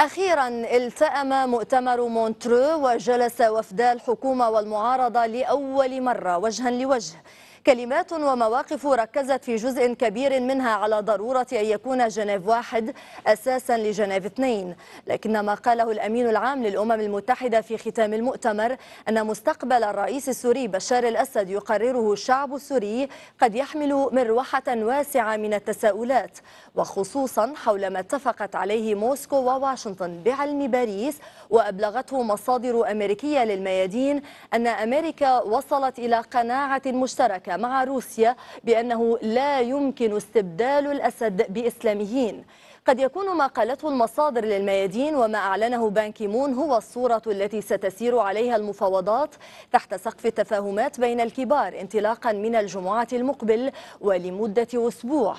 أخيرا التأم مؤتمر مونترو وجلس وفدا الحكومة والمعارضة لأول مرة وجها لوجه. كلمات ومواقف ركزت في جزء كبير منها على ضرورة أن يكون جنيف واحد أساسا لجنيف اثنين. لكن ما قاله الأمين العام للأمم المتحدة في ختام المؤتمر أن مستقبل الرئيس السوري بشار الأسد يقرره الشعب السوري قد يحمل مروحة واسعة من التساؤلات وخصوصا حول ما اتفقت عليه موسكو وواشنطن بعلم باريس وأبلغته مصادر أمريكية للميادين أن أمريكا وصلت إلى قناعة مشتركة. مع روسيا بأنه لا يمكن استبدال الأسد بإسلاميين قد يكون ما قالته المصادر للميادين وما أعلنه بان كيمون هو الصورة التي ستسير عليها المفاوضات تحت سقف التفاهمات بين الكبار انطلاقا من الجمعة المقبل ولمدة أسبوع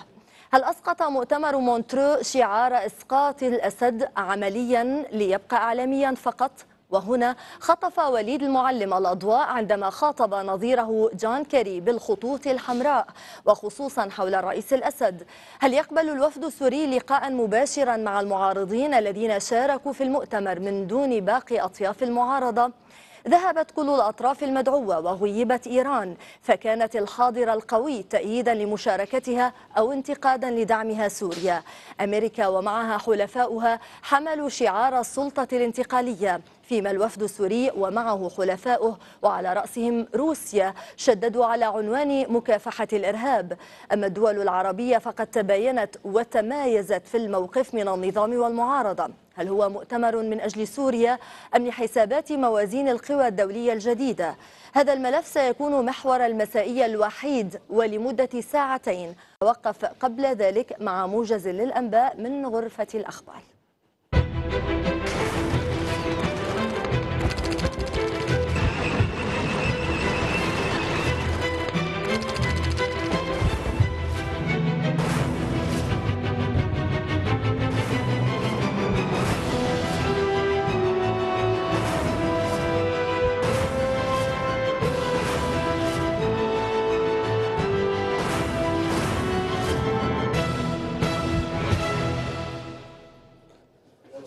هل أسقط مؤتمر مونترو شعار إسقاط الأسد عمليا ليبقى إعلاميا فقط؟ وهنا خطف وليد المعلم الأضواء عندما خاطب نظيره جون كيري بالخطوط الحمراء وخصوصا حول الرئيس الأسد. هل يقبل الوفد السوري لقاء مباشرا مع المعارضين الذين شاركوا في المؤتمر من دون باقي أطياف المعارضة؟ ذهبت كل الأطراف المدعوة وغيبت إيران فكانت الحاضرة القوي تأييدا لمشاركتها أو انتقادا لدعمها سوريا. أمريكا ومعها حلفاؤها حملوا شعار السلطة الانتقالية. فيما الوفد السوري ومعه حلفاؤه وعلى رأسهم روسيا شددوا على عنوان مكافحة الإرهاب. أما الدول العربية فقد تباينت وتمايزت في الموقف من النظام والمعارضة. هل هو مؤتمر من أجل سوريا أم لحسابات موازين القوى الدولية الجديدة؟ هذا الملف سيكون محور المسائية الوحيد ولمدة ساعتين. وقف قبل ذلك مع موجز للأنباء من غرفة الأخبار.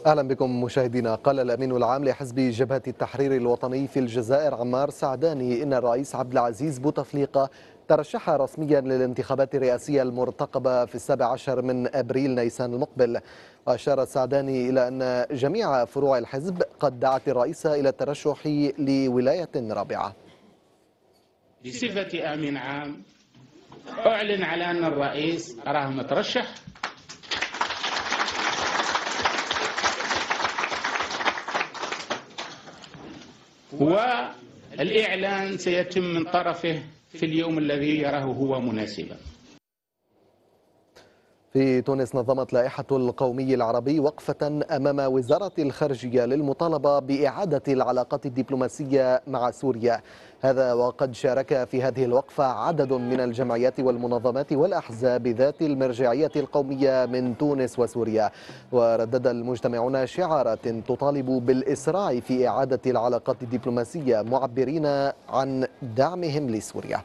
أهلا بكم مشاهدينا. قال الأمين العام لحزب جبهة التحرير الوطني في الجزائر عمار سعداني إن الرئيس عبد العزيز بوتفليقة ترشح رسميا للانتخابات الرئاسية المرتقبة في السابع عشر من أبريل نيسان المقبل. وأشار السعداني إلى أن جميع فروع الحزب قد دعت الرئيس إلى الترشح لولاية رابعة. بصفة أمين عام أعلن على أن الرئيس راه مترشح والإعلان سيتم من طرفه في اليوم الذي يراه هو مناسبا. في تونس نظمت لائحة القومي العربي وقفة أمام وزارة الخارجية للمطالبة بإعادة العلاقات الدبلوماسية مع سوريا. هذا وقد شارك في هذه الوقفة عدد من الجمعيات والمنظمات والأحزاب ذات المرجعية القومية من تونس وسوريا. وردد المجتمعون شعارات تطالب بالإسراع في إعادة العلاقات الدبلوماسية معبرين عن دعمهم لسوريا.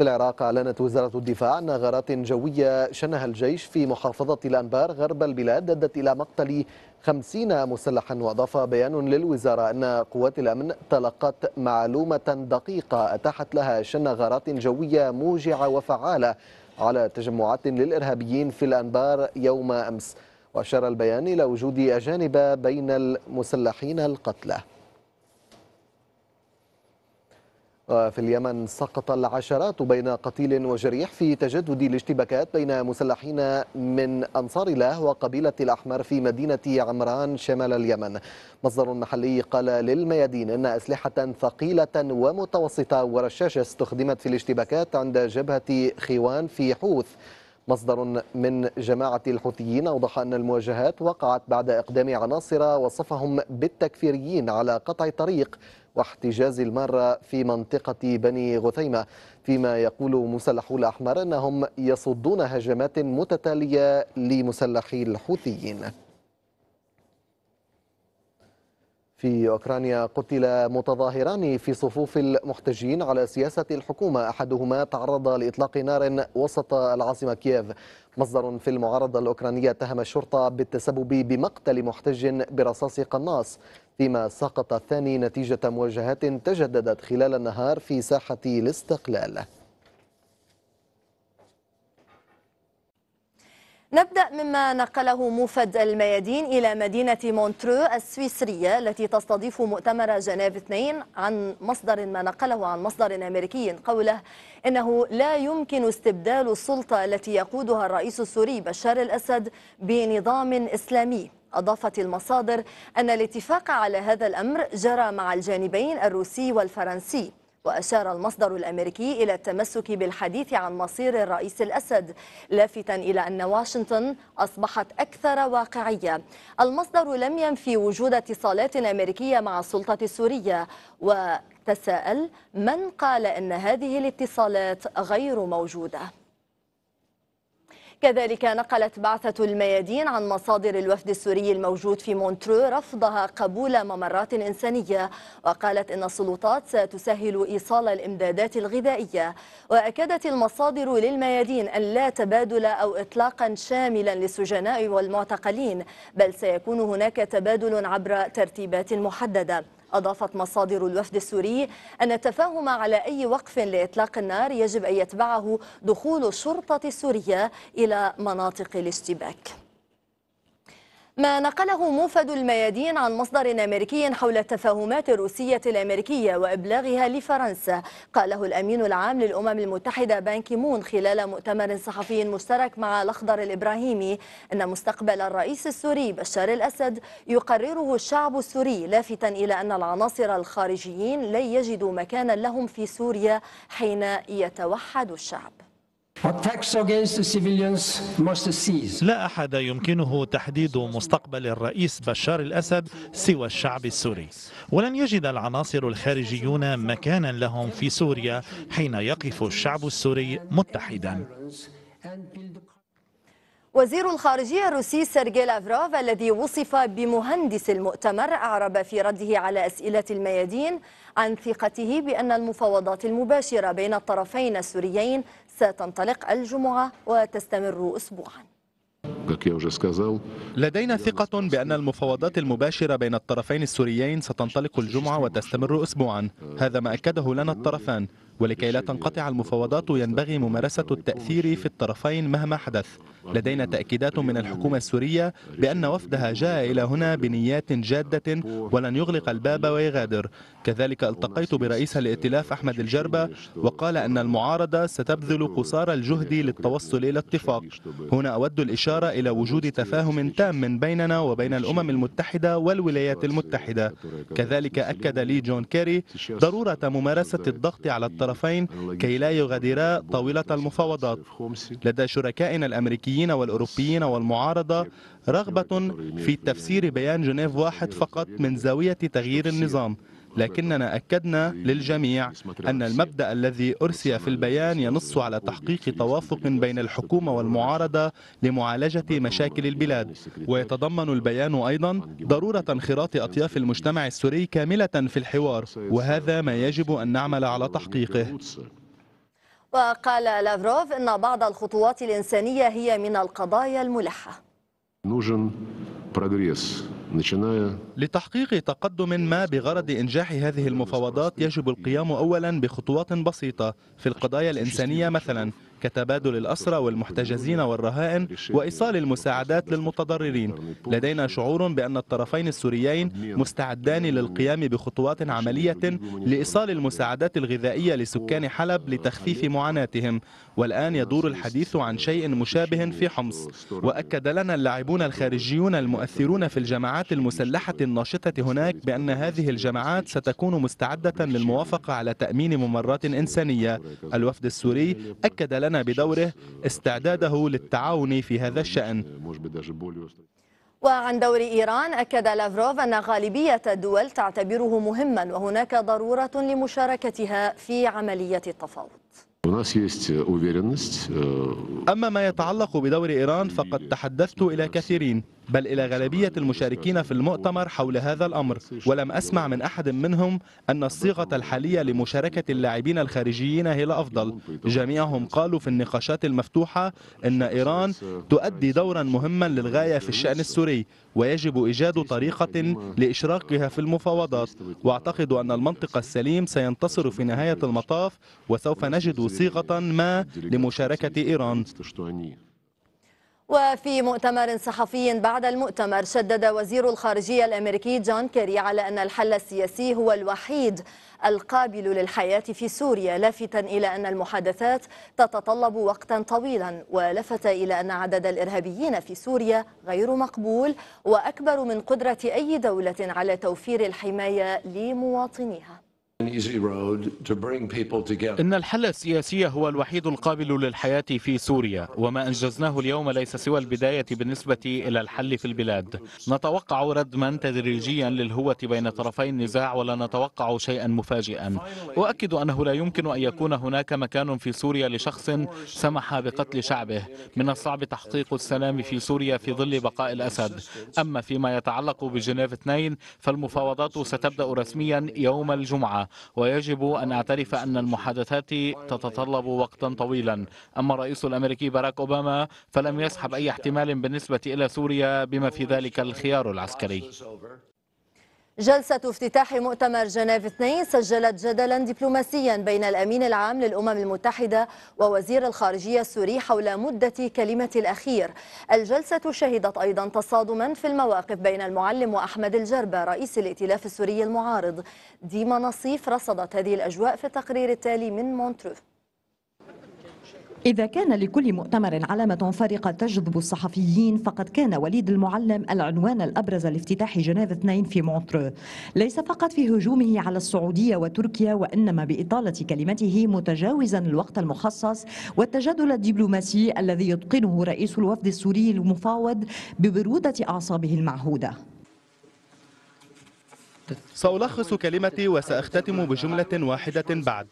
في العراق أعلنت وزارة الدفاع أن غارات جوية شنها الجيش في محافظة الأنبار غرب البلاد أدت إلى مقتل خمسين مسلحا وأضاف بيان للوزارة أن قوات الأمن تلقت معلومة دقيقة أتاحت لها شن غارات جوية موجعة وفعالة على تجمعات للإرهابيين في الأنبار يوم أمس. وأشار البيان إلى وجود أجانب بين المسلحين القتلى. وفي اليمن سقط العشرات بين قتيل وجريح في تجدد الاشتباكات بين مسلحين من أنصار الله وقبيلة الأحمر في مدينة عمران شمال اليمن. مصدر محلي قال للميادين أن أسلحة ثقيلة ومتوسطة ورشاشة استخدمت في الاشتباكات عند جبهة خوان في حوث. مصدر من جماعة الحوثيين أوضح أن المواجهات وقعت بعد إقدام عناصر وصفهم بالتكفيريين على قطع الطريق واحتجاز المارة في منطقة بني غثيمة فيما يقول مسلحو الأحمر أنهم يصدون هجمات متتالية لمسلحي الحوثيين. في أوكرانيا قتل متظاهران في صفوف المحتجين على سياسة الحكومة أحدهما تعرض لإطلاق نار وسط العاصمة كييف. مصدر في المعارضة الأوكرانية اتهم الشرطة بالتسبب بمقتل محتج برصاص قناص فيما سقط الثاني نتيجة مواجهات تجددت خلال النهار في ساحة الاستقلال. نبدأ مما نقله موفد الميادين إلى مدينة مونترو السويسرية التي تستضيف مؤتمر جنيف 2 عن مصدر ما نقله عن مصدر أمريكي قوله إنه لا يمكن استبدال السلطة التي يقودها الرئيس السوري بشار الأسد بنظام إسلامي. أضافت المصادر أن الاتفاق على هذا الأمر جرى مع الجانبين الروسي والفرنسي. وأشار المصدر الأمريكي إلى التمسك بالحديث عن مصير الرئيس الأسد لافتا إلى أن واشنطن أصبحت أكثر واقعية. المصدر لم ينفي وجود اتصالات أمريكية مع السلطة السورية. وتساءل من قال أن هذه الاتصالات غير موجودة؟ كذلك نقلت بعثة الميادين عن مصادر الوفد السوري الموجود في مونترو رفضها قبول ممرات إنسانية وقالت إن السلطات ستسهل إيصال الإمدادات الغذائية. وأكدت المصادر للميادين أن لا تبادل أو إطلاقا شاملا للسجناء والمعتقلين بل سيكون هناك تبادل عبر ترتيبات محددة. أضافت مصادر الوفد السوري أن التفاهم على أي وقف لإطلاق النار يجب أن يتبعه دخول الشرطة السورية إلى مناطق الاشتباك. ما نقله موفد الميادين عن مصدر أمريكي حول التفاهمات الروسية الأمريكية وإبلاغها لفرنسا. قاله الأمين العام للأمم المتحدة بان كيمون خلال مؤتمر صحفي مشترك مع الأخضر الإبراهيمي أن مستقبل الرئيس السوري بشار الأسد يقرره الشعب السوري لافتا إلى أن العناصر الخارجيين لن يجدوا مكانا لهم في سوريا حين يتوحد الشعب. لا أحد يمكنه تحديد مستقبل الرئيس بشار الأسد سوى الشعب السوري. ولن يجد العناصر الخارجيون مكانا لهم في سوريا حين يقف الشعب السوري متحدا. وزير الخارجية الروسي سيرجي لافروف الذي وصف بمهندس المؤتمر أعرب في رده على أسئلة الميادين عن ثقته بأن المفاوضات المباشرة بين الطرفين السوريين ستنطلق الجمعة وتستمر أسبوعاً. لدينا ثقة بأن المفاوضات المباشرة بين الطرفين السوريين ستنطلق الجمعة وتستمر أسبوعا. هذا ما أكده لنا الطرفان. ولكي لا تنقطع المفاوضات ينبغي ممارسة التأثير في الطرفين مهما حدث. لدينا تأكيدات من الحكومة السورية بأن وفدها جاء إلى هنا بنيات جادة ولن يغلق الباب ويغادر. كذلك التقيت برئيس الائتلاف أحمد الجربة وقال أن المعارضة ستبذل قصارى الجهد للتوصل إلى اتفاق. هنا أود الإشارة إلى وجود تفاهم تام بيننا وبين الأمم المتحدة والولايات المتحدة. كذلك أكد لي جون كيري ضرورة ممارسة الضغط على الطرفين كي لا يغادرا طاولة المفاوضات. لدى شركائنا الأمريكيين والأوروبيين والمعارضة رغبة في تفسير بيان جنيف واحد فقط من زاوية تغيير النظام. لكننا أكدنا للجميع أن المبدأ الذي أرسي في البيان ينص على تحقيق توافق بين الحكومة والمعارضة لمعالجة مشاكل البلاد. ويتضمن البيان أيضا ضرورة انخراط أطياف المجتمع السوري كاملة في الحوار وهذا ما يجب أن نعمل على تحقيقه. وقال لافروف إن بعض الخطوات الإنسانية هي من القضايا الملحة. لتحقيق تقدم ما بغرض إنجاح هذه المفاوضات يجب القيام أولا بخطوات بسيطة في القضايا الإنسانية مثلا كتبادل الأسرى والمحتجزين والرهائن وإيصال المساعدات للمتضررين. لدينا شعور بأن الطرفين السوريين مستعدان للقيام بخطوات عملية لإيصال المساعدات الغذائية لسكان حلب لتخفيف معاناتهم. والآن يدور الحديث عن شيء مشابه في حمص. وأكد لنا اللاعبون الخارجيون المؤثرون في الجماعات المسلحة الناشطة هناك بأن هذه الجماعات ستكون مستعدة للموافقة على تأمين ممرات إنسانية. الوفد السوري أكد لنا لنا بدوره استعداده للتعاون في هذا الشأن. وعن دور إيران أكد لافروف أن غالبية الدول تعتبره مهما وهناك ضرورة لمشاركتها في عملية التفاوض. أما ما يتعلق بدور إيران فقد تحدثت إلى كثيرين بل إلى غالبية المشاركين في المؤتمر حول هذا الأمر ولم أسمع من أحد منهم أن الصيغة الحالية لمشاركة اللاعبين الخارجيين هي الأفضل. جميعهم قالوا في النقاشات المفتوحة أن إيران تؤدي دورا مهما للغاية في الشأن السوري ويجب إيجاد طريقة لإشراكها في المفاوضات. وأعتقد أن المنطق السليم سينتصر في نهاية المطاف وسوف نجد صيغة ما لمشاركة إيران. وفي مؤتمر صحفي بعد المؤتمر شدد وزير الخارجية الأمريكي جون كيري على أن الحل السياسي هو الوحيد القابل للحياة في سوريا لافتا إلى أن المحادثات تتطلب وقتا طويلا ولفت إلى أن عدد الإرهابيين في سوريا غير مقبول وأكبر من قدرة أي دولة على توفير الحماية لمواطنيها. إن الحل السياسي هو الوحيد القابل للحياة في سوريا وما أنجزناه اليوم ليس سوى البداية بالنسبة إلى الحل في البلاد. نتوقع ردما تدريجيا للهوة بين طرفي النزاع ولا نتوقع شيئا مفاجئا. أؤكد أنه لا يمكن أن يكون هناك مكان في سوريا لشخص سمح بقتل شعبه. من الصعب تحقيق السلام في سوريا في ظل بقاء الأسد. أما فيما يتعلق بجنيف 2 فالمفاوضات ستبدأ رسميا يوم الجمعة. ويجب أن أعترف أن المحادثات تتطلب وقتا طويلا. أما الرئيس الأمريكي باراك أوباما فلم يسحب أي احتمال بالنسبة إلى سوريا بما في ذلك الخيار العسكري. جلسة افتتاح مؤتمر جنيف 2 سجلت جدلا دبلوماسيا بين الأمين العام للأمم المتحدة ووزير الخارجية السوري حول مدة كلمة الأخير. الجلسة شهدت أيضا تصادما في المواقف بين المعلم وأحمد الجربة رئيس الائتلاف السوري المعارض. ديما نصيف رصدت هذه الأجواء في التقرير التالي من مونترو إذا كان لكل مؤتمر علامة فارقة تجذب الصحفيين فقد كان وليد المعلم العنوان الأبرز لافتتاح جنيف 2 في مونترو ليس فقط في هجومه على السعودية وتركيا وإنما بإطالة كلمته متجاوزا الوقت المخصص والتجادل الدبلوماسي الذي يتقنه رئيس الوفد السوري المفاوض ببرودة أعصابه المعهودة. سألخص كلمتي وسأختتم بجملة واحدة بعد.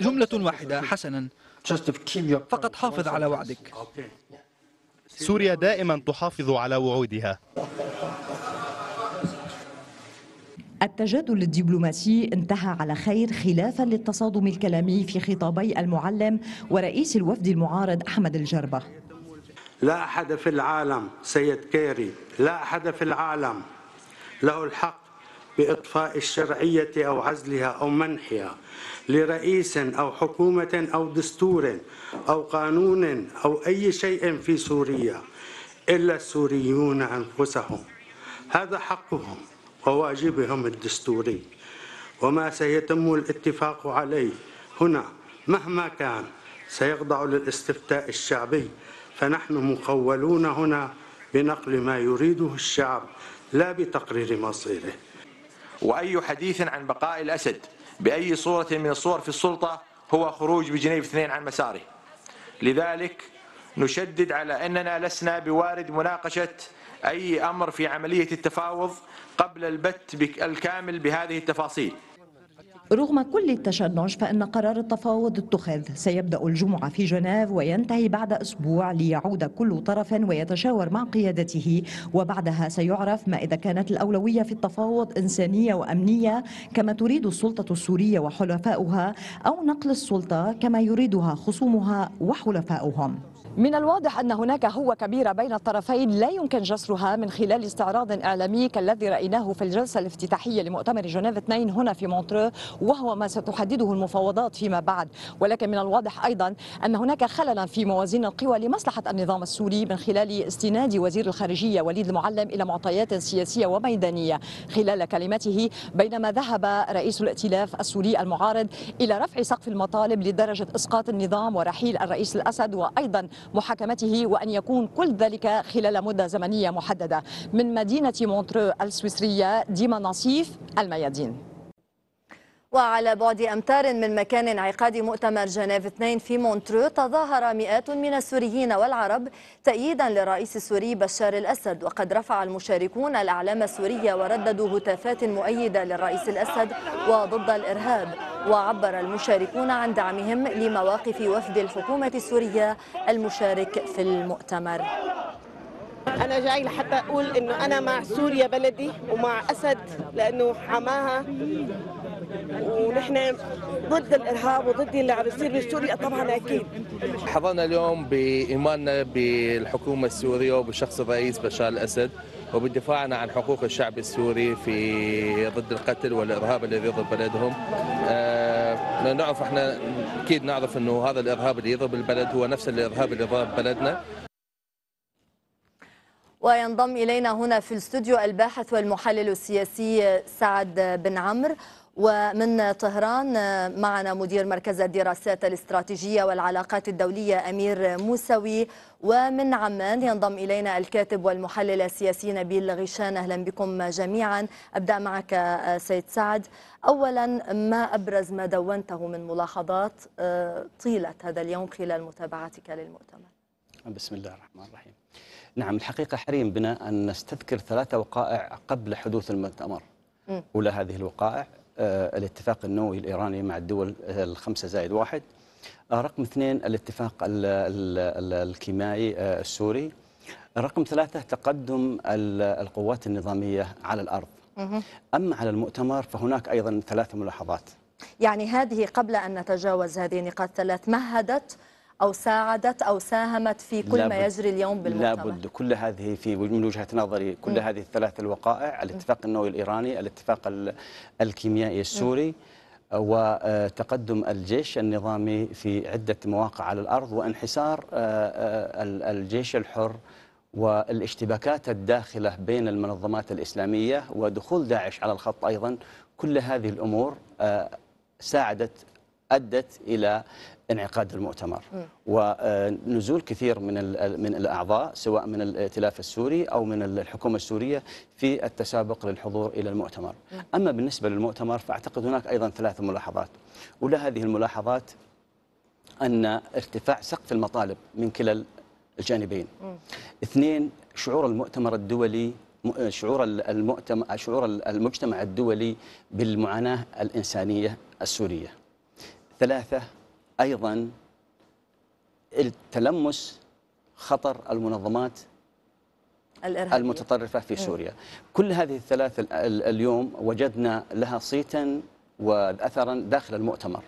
جملة واحدة حسنا. فقط حافظ على وعدك. سوريا دائما تحافظ على وعودها. التجادل الدبلوماسي انتهى على خير خلافا للتصادم الكلامي في خطابي المعلم ورئيس الوفد المعارض أحمد الجربة. لا أحد في العالم سيد كيري لا أحد في العالم له الحق بإطفاء الشرعية أو عزلها أو منحها لرئيس أو حكومة أو دستور أو قانون أو أي شيء في سوريا إلا السوريون أنفسهم. هذا حقهم وواجبهم الدستوري. وما سيتم الاتفاق عليه هنا مهما كان سيخضع للاستفتاء الشعبي. فنحن مخولون هنا بنقل ما يريده الشعب لا بتقرير مصيره. وأي حديث عن بقاء الأسد بأي صورة من الصور في السلطة هو خروج بجنيف اثنين عن مساره. لذلك نشدد على أننا لسنا بوارد مناقشة أي أمر في عملية التفاوض قبل البت الكامل بهذه التفاصيل. رغم كل التشنج فإن قرار التفاوض اتخذ سيبدأ الجمعة في جنيف وينتهي بعد أسبوع ليعود كل طرف ويتشاور مع قيادته. وبعدها سيعرف ما إذا كانت الأولوية في التفاوض إنسانية وأمنية كما تريد السلطة السورية وحلفاؤها أو نقل السلطة كما يريدها خصومها وحلفاؤهم. من الواضح أن هناك هوة كبيرة بين الطرفين لا يمكن جسرها من خلال استعراض إعلامي كالذي رأيناه في الجلسة الافتتاحية لمؤتمر جنيف 2 هنا في مونترو وهو ما ستحدده المفاوضات فيما بعد. ولكن من الواضح أيضا أن هناك خللا في موازين القوى لمصلحة النظام السوري من خلال استناد وزير الخارجية وليد المعلم إلى معطيات سياسية وميدانية. خلال كلمته بينما ذهب رئيس الائتلاف السوري المعارض إلى رفع سقف المطالب لدرجة إسقاط النظام ورحيل الرئيس الأسد وأيضا محاكمته وأن يكون كل ذلك خلال مدة زمنية محددة. من مدينة مونترو السويسرية ديما نصيف الميادين. وعلى بعد أمتار من مكان انعقاد مؤتمر جنيف 2 في مونترو تظاهر مئات من السوريين والعرب تأييدا للرئيس السوري بشار الأسد وقد رفع المشاركون الأعلام السورية ورددوا هتافات مؤيدة للرئيس الأسد وضد الإرهاب وعبر المشاركون عن دعمهم لمواقف وفد الحكومة السورية المشارك في المؤتمر. أنا جاي لحتى أقول إنه أنا مع سوريا بلدي ومع أسد لأنه حماها. ونحن ضد الإرهاب وضد اللي عم بيصير بسوريا طبعا أكيد. حضرنا اليوم بإيماننا بالحكومة السورية وبشخص الرئيس بشار الأسد وبدفاعنا عن حقوق الشعب السوري في ضد القتل والإرهاب الذي يضرب بلدهم. آه نعرف إحنا أكيد نعرف أنه هذا الإرهاب اللي يضرب البلد هو نفس الإرهاب اللي ضرب بلدنا. وينضم إلينا هنا في الاستوديو الباحث والمحلل السياسي سعد بن عمرو. ومن طهران معنا مدير مركز الدراسات الاستراتيجية والعلاقات الدولية أمير موسوي. ومن عمان ينضم إلينا الكاتب والمحلل السياسي نبيل غيشان أهلا بكم جميعا. أبدأ معك سيد سعد. أولا ما أبرز ما دونته من ملاحظات طيلة هذا اليوم خلال متابعتك للمؤتمر؟ بسم الله الرحمن الرحيم. نعم الحقيقة حريم بنا أن نستذكر ثلاثة وقائع قبل حدوث المؤتمر. أولى هذه الوقائع آه، الاتفاق النووي الإيراني مع الدول الخمسة زائد واحد. آه، رقم اثنين الاتفاق ال- ال- ال- الكيميائي آه، السوري. رقم ثلاثة تقدم ال- القوات النظامية على الأرض. أما على المؤتمر فهناك أيضا ثلاث ملاحظات. يعني هذه قبل أن نتجاوز هذه النقاط الثلاث مهدت أو ساعدت أو ساهمت في كل ما يجري اليوم بالمؤتمر. لابد كل هذه في من وجهة نظري كل. هذه الثلاث الوقائع الاتفاق النووي الإيراني الاتفاق ال- الكيميائي السوري وتقدم الجيش النظامي في عدة مواقع على الأرض وانحسار آه، آه، ال- الجيش الحر والاشتباكات الداخلة بين المنظمات الإسلامية ودخول داعش على الخط أيضا. كل هذه الأمور آه، ساعدت أدت إلى انعقاد المؤتمر ونزول كثير من من الأعضاء سواء من الائتلاف السوري أو من الحكومة السورية في التسابق للحضور إلى المؤتمر. أما بالنسبة للمؤتمر فأعتقد هناك أيضا ثلاث ملاحظات. اولى هذه الملاحظات أن ارتفاع سقف المطالب من كلا الجانبين. اثنين شعور المؤتمر الدولي شعور ال- المؤتمر شعور ال- المجتمع الدولي بالمعاناة الإنسانية السورية. ثلاثة أيضا التلمس خطر المنظمات الإرهابية المتطرفة في مم. سوريا. كل هذه الثلاث ال- ال- اليوم وجدنا لها صيتا واثرا داخل المؤتمر.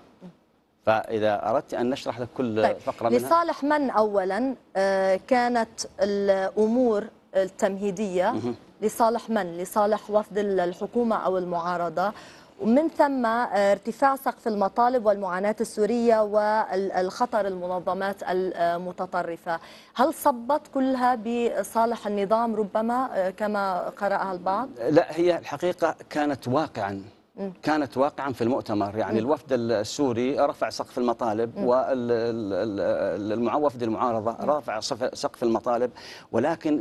فإذا أردت أن نشرح لك كل طيب فقرة منها لصالح من أولا آه، كانت الأمور التمهيدية. لصالح من؟ لصالح وفد الحكومة أو المعارضة ومن ثم آه، ارتفاع سقف المطالب والمعاناة السورية والخطر المنظمات المتطرفة هل صبت كلها بصالح النظام ربما آه، كما قرأها البعض؟ لا هي الحقيقة كانت واقعا. كانت واقعا في المؤتمر يعني. الوفد السوري رفع سقف المطالب مم. والوفد المعارضة رفع سقف المطالب ولكن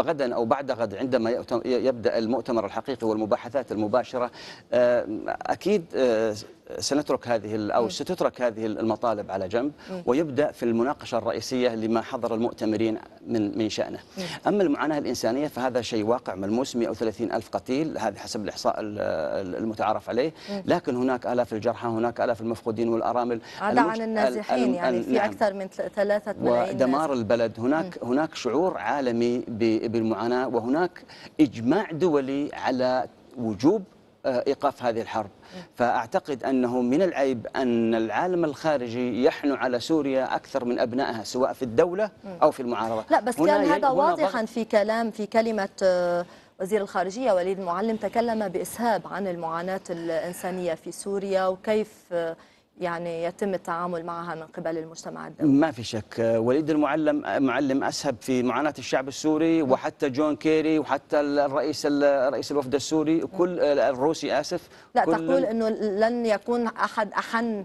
غدا أو بعد غد عندما يبدأ المؤتمر الحقيقي والمباحثات المباشرة آه، أكيد آه، سنترك هذه مم. ستترك هذه المطالب على جنب مم. ويبدأ في المناقشة الرئيسية لما حضر المؤتمرين من من شأنه مم. أما المعاناة الإنسانية فهذا شيء واقع ملموس 130 ألف قتيل هذا حسب الإحصاء ال- ال- المتعارف عليه. لكن هناك آلاف الجرحى هناك آلاف المفقودين والأرامل عدا عن ال- النازحين يعني في نعم. أكثر من ثل- ثلاثة ملايين ودمار. البلد هناك هناك شعور عالمي ب- بالمعاناة وهناك إجماع دولي على وجوب إيقاف هذه الحرب. فأعتقد أنه من العيب أن العالم الخارجي يحنو على سوريا أكثر من أبنائها سواء في الدولة أو في المعارضة. لا بس كان هذا واضحا في كلام في كلمة آه، وزير الخارجية وليد المعلم تكلم بإسهاب عن المعاناة الإنسانية في سوريا وكيف آه، يعني يتم التعامل معها من قبل المجتمع الدولي؟ ما في شك. وليد المعلم معلم أسهب في معاناة الشعب السوري وحتى جون كيري وحتى الرئيس رئيس الوفد السوري. كل الروسي آسف. لا كل تقول أنه لن يكون أحد أحن آه،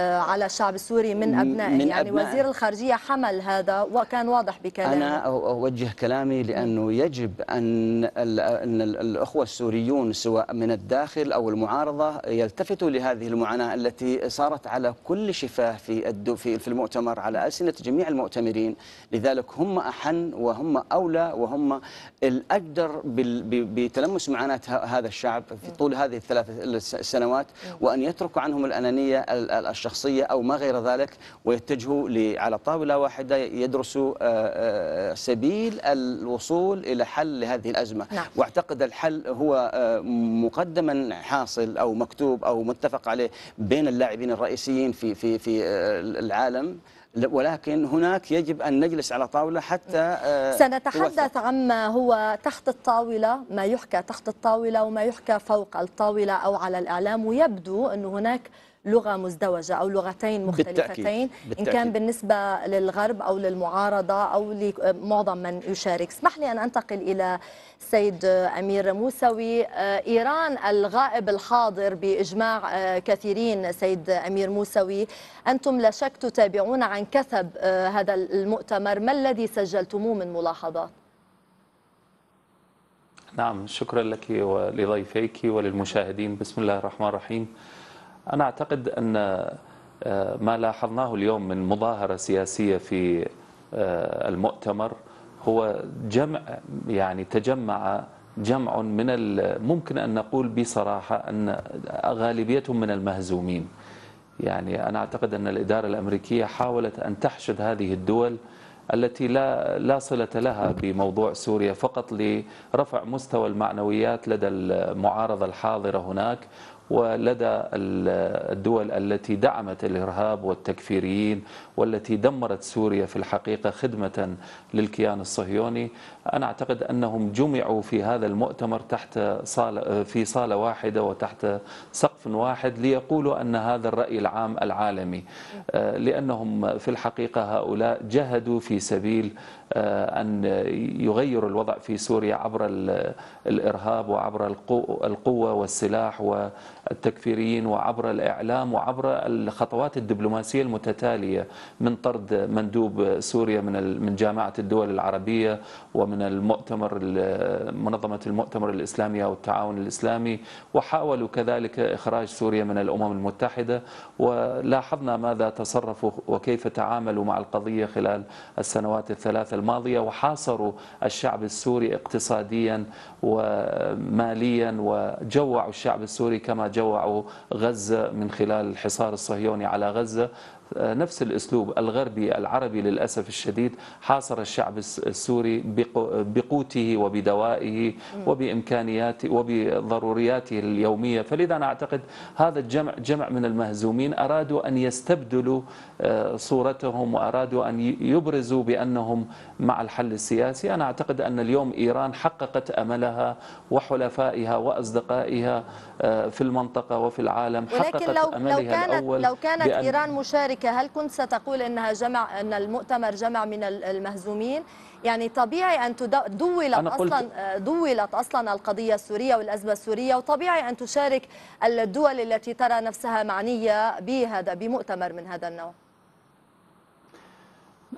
على الشعب السوري من أبنائه. من يعني أبنائه. وزير الخارجية حمل هذا وكان واضح بكلامه. أنا أو- أوجه كلامي لأنه يجب أن أن ال- الأخوة السوريون سواء من الداخل أو المعارضة يلتفتوا لهذه المعاناة التي صارت على كل شفاه في في المؤتمر على ألسنة جميع المؤتمرين. لذلك هم أحن وهم أولى وهم الأقدر ب- بتلمس معاناة هذا الشعب في طول هذه الثلاث الس- السنوات وأن يتركوا عنهم الأنانية ال- ال- الشخصية أو ما غير ذلك ويتجهوا على طاولة واحدة يدرسوا آه، آه، سبيل الوصول إلى حل لهذه الأزمة نعم. واعتقد الحل هو آه، مقدما حاصل أو مكتوب أو متفق عليه بين اللاعبين الرئيسيين في في في العالم ولكن هناك يجب أن نجلس على طاولة حتى. سنتحدث عما هو تحت الطاولة ما يحكى تحت الطاولة وما يحكى فوق الطاولة أو على الإعلام ويبدو أن هناك لغة مزدوجة أو لغتين مختلفتين إن بالتأكيد. كان بالنسبة للغرب أو للمعارضة أو لمعظم من يشارك. اسمح لي أن أنتقل إلى السيد أمير موسوي. آه، إيران الغائب الحاضر بإجماع آه، كثيرين سيد أمير موسوي. أنتم لا شك تتابعون عن كثب آه، هذا المؤتمر. ما الذي سجلتموه من ملاحظات؟ نعم شكرا لك ولضيفيك وللمشاهدين. بسم الله الرحمن الرحيم. أنا أعتقد أن آه، ما لاحظناه اليوم من مظاهرة سياسية في آه، المؤتمر هو جمع يعني تجمع جمع من ممكن أن نقول بصراحة أن غالبيتهم من المهزومين. يعني أنا أعتقد أن الإدارة الأمريكية حاولت أن تحشد هذه الدول التي لا لا صلة لها بموضوع سوريا فقط لرفع مستوى المعنويات لدى المعارضة الحاضرة هناك ولدى ال- الدول التي دعمت الإرهاب والتكفيريين والتي دمرت سوريا في الحقيقة خدمة للكيان الصهيوني. أنا أعتقد أنهم جمعوا في هذا المؤتمر تحت صالة في صالة واحدة وتحت سقف واحد ليقولوا أن هذا الرأي العام العالمي. آه، لأنهم في الحقيقة هؤلاء جهدوا في سبيل آه، أن يغيروا الوضع في سوريا عبر ال- الإرهاب وعبر القو- القوة والسلاح والتكفيريين وعبر الإعلام وعبر الخطوات الدبلوماسية المتتالية من طرد مندوب سوريا من من جامعة الدول العربية ومن المؤتمر ال- منظمة المؤتمر الإسلامي أو التعاون الإسلامي وحاولوا كذلك إخراج سوريا من الأمم المتحدة. ولاحظنا ماذا تصرفوا وكيف تعاملوا مع القضية خلال السنوات الثلاث الماضية وحاصروا الشعب السوري اقتصاديا وماليا وجوعوا الشعب السوري كما جوعوا غزة من خلال الحصار الصهيوني على غزة. نفس الأسلوب الغربي العربي للأسف الشديد حاصر الشعب الس- السوري بقو- بقوته وبدوائه وبإمكانياته وبضرورياته اليومية. فلذا أنا أعتقد هذا الجمع جمع من المهزومين أرادوا أن يستبدلوا آه، صورتهم وأرادوا أن يبرزوا بأنهم مع الحل السياسي. أنا أعتقد أن اليوم إيران حققت أملها وحلفائها وأصدقائها آه، في المنطقة وفي العالم حققت لو أملها لو كانت الأول لو كانت بأن- إيران مشاركه هل كنت ستقول إنها جمع إن المؤتمر جمع من ال- المهزومين؟ يعني طبيعي أن دولت أصلا دولت أصلا القضية السورية والأزمة السورية وطبيعي أن تشارك الدول التي ترى نفسها معنية بهذا بمؤتمر من هذا النوع.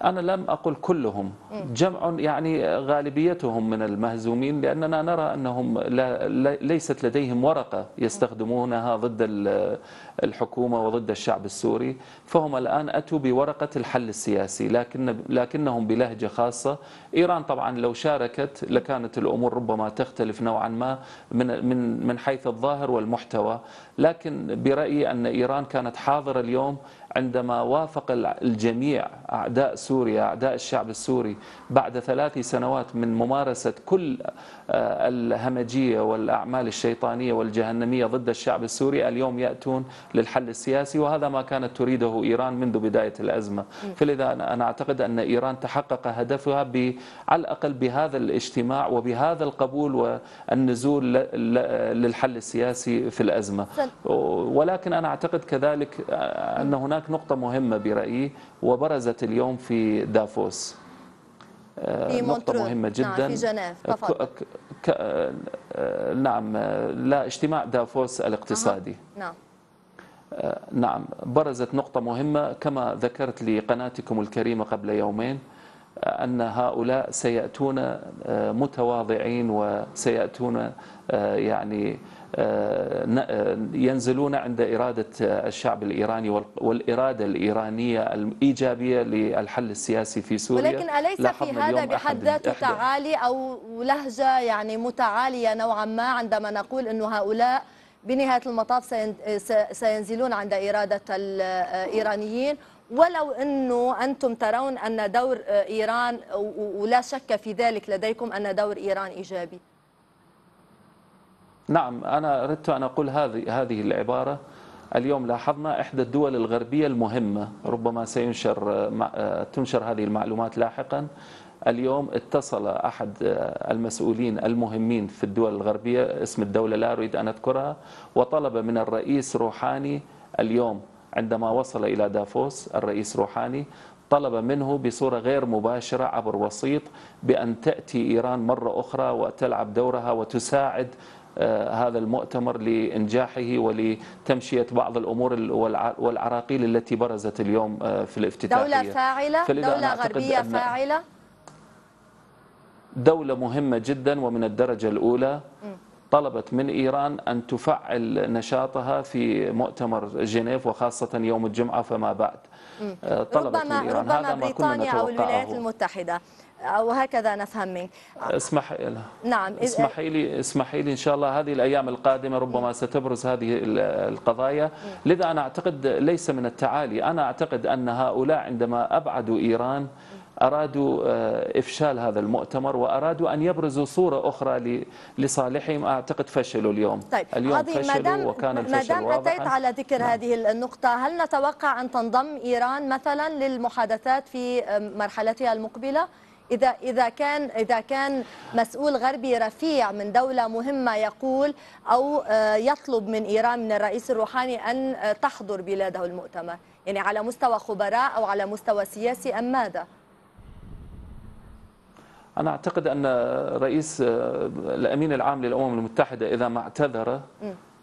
أنا لم أقل كلهم. جمع يعني غالبيتهم من المهزومين لأننا نرى أنهم لا ليست لديهم ورقة يستخدمونها ضد ال- الحكومة وضد الشعب السوري. فهم الآن أتوا بورقة الحل السياسي لكن لكنهم بلهجة خاصة. إيران طبعا لو شاركت لكانت الأمور ربما تختلف نوعا ما من من من حيث الظاهر والمحتوى. لكن برأيي أن إيران كانت حاضرة اليوم عندما وافق الجميع أعداء سوريا أعداء الشعب السوري بعد ثلاث سنوات من ممارسة كل الهمجية والأعمال الشيطانية والجهنمية ضد الشعب السوري اليوم يأتون للحل السياسي وهذا ما كانت تريده إيران منذ بداية الأزمة. فلذا أنا أعتقد أن إيران تحقق هدفها على الأقل بهذا الاجتماع وبهذا القبول والنزول للحل السياسي في الأزمة. ولكن أنا أعتقد كذلك أن هناك نقطة مهمة برأيي وبرزت اليوم في دافوس. في نقطة مونترو. مهمة نعم، جدا في جنيف. تفضل. ك- ك- نعم لا اجتماع دافوس الاقتصادي نعم آه، نعم برزت نقطة مهمة كما ذكرت لقناتكم الكريمة قبل يومين آه، أن هؤلاء سيأتون آه، متواضعين وسيأتون آه، يعني آه، آه، ينزلون عند إرادة آه، الشعب الإيراني وال- والإرادة الإيرانية الإيجابية للحل السياسي في سوريا. ولكن أليس في هذا بحد ذاته تعالي أو لهجة يعني متعالية نوعا ما عندما نقول أنه هؤلاء بنهاية المطاف سينزلون عند إرادة الإيرانيين؟ ولو أنه أنتم ترون أن دور إيران ولا شك في ذلك لديكم أن دور إيران إيجابي. نعم أنا أردت أن أقول هذه هذه العبارة. اليوم لاحظنا إحدى الدول الغربية المهمة ربما سينشر تنشر هذه المعلومات لاحقا. اليوم اتصل أحد المسؤولين المهمين في الدول الغربية اسم الدولة لا أريد أن أذكرها وطلب من الرئيس روحاني اليوم عندما وصل إلى دافوس الرئيس روحاني طلب منه بصورة غير مباشرة عبر وسيط بأن تأتي إيران مرة أخرى وتلعب دورها وتساعد هذا المؤتمر لإنجاحه ولتمشية بعض الأمور ال- والع- والعراقيل التي برزت اليوم آه، في الافتتاحية. دولة فاعلة؟ دولة غربية فاعلة؟ دولة مهمة جدا ومن الدرجة الأولى. طلبت من إيران أن تفعل نشاطها في مؤتمر جنيف وخاصة يوم الجمعة فما بعد. آه، طلبت من ربما إيران. ربما هذا ما كنا بريطانيا أو الولايات المتحدة. أو هكذا نفهم منك. اسمح نعم اسمحي لي اسمحي لي إن شاء الله هذه الأيام القادمة ربما ستبرز هذه ال- القضايا. لذا أنا أعتقد ليس من التعالي. أنا أعتقد أن هؤلاء عندما أبعدوا إيران أرادوا آه، إفشال هذا المؤتمر وأرادوا أن يبرزوا صورة أخرى ل- لصالحهم. أعتقد فشلوا اليوم. طيب اليوم فشلوا وكان الفشل دام أتيت واضحا على ذكر هذه النقطة. هل نتوقع أن تنضم إيران مثلا للمحادثات في مرحلتها المقبلة؟ إذا إذا كان إذا كان مسؤول غربي رفيع من دولة مهمة يقول أو آه، يطلب من إيران من الرئيس الروحاني أن آه، تحضر بلاده المؤتمر، يعني على مستوى خبراء أو على مستوى سياسي أم ماذا؟ أنا أعتقد أن رئيس آه، الأمين العام للأمم المتحدة إذا ما اعتذر.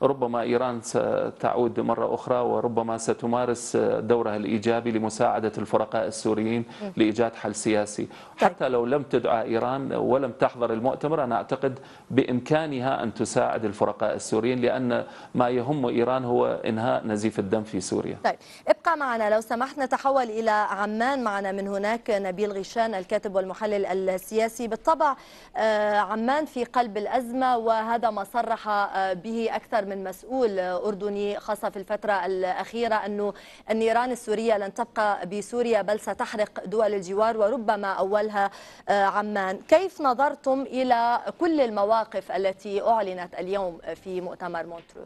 ربما إيران ستعود مرة أخرى وربما ستمارس دورها الإيجابي لمساعدة الفرقاء السوريين لإيجاد حل سياسي. حتى لو لم تدعى إيران ولم تحضر المؤتمر أنا أعتقد بإمكانها أن تساعد الفرقاء السوريين لأن ما يهم إيران هو إنهاء نزيف الدم في سوريا. طيب ابقى معنا. لو سمحت نتحول إلى عمان. معنا من هناك نبيل غيشان الكاتب والمحلل السياسي. بالطبع آه، عمان في قلب الأزمة وهذا ما صرح آه، به أكثر من مسؤول آه، أردني خاصة في الفترة الأخيرة أنه النيران السورية لن تبقى بسوريا بل ستحرق دول الجوار وربما أولها آه، عمان. كيف نظرتم إلى كل المواقف التي أعلنت اليوم في مؤتمر مونترو؟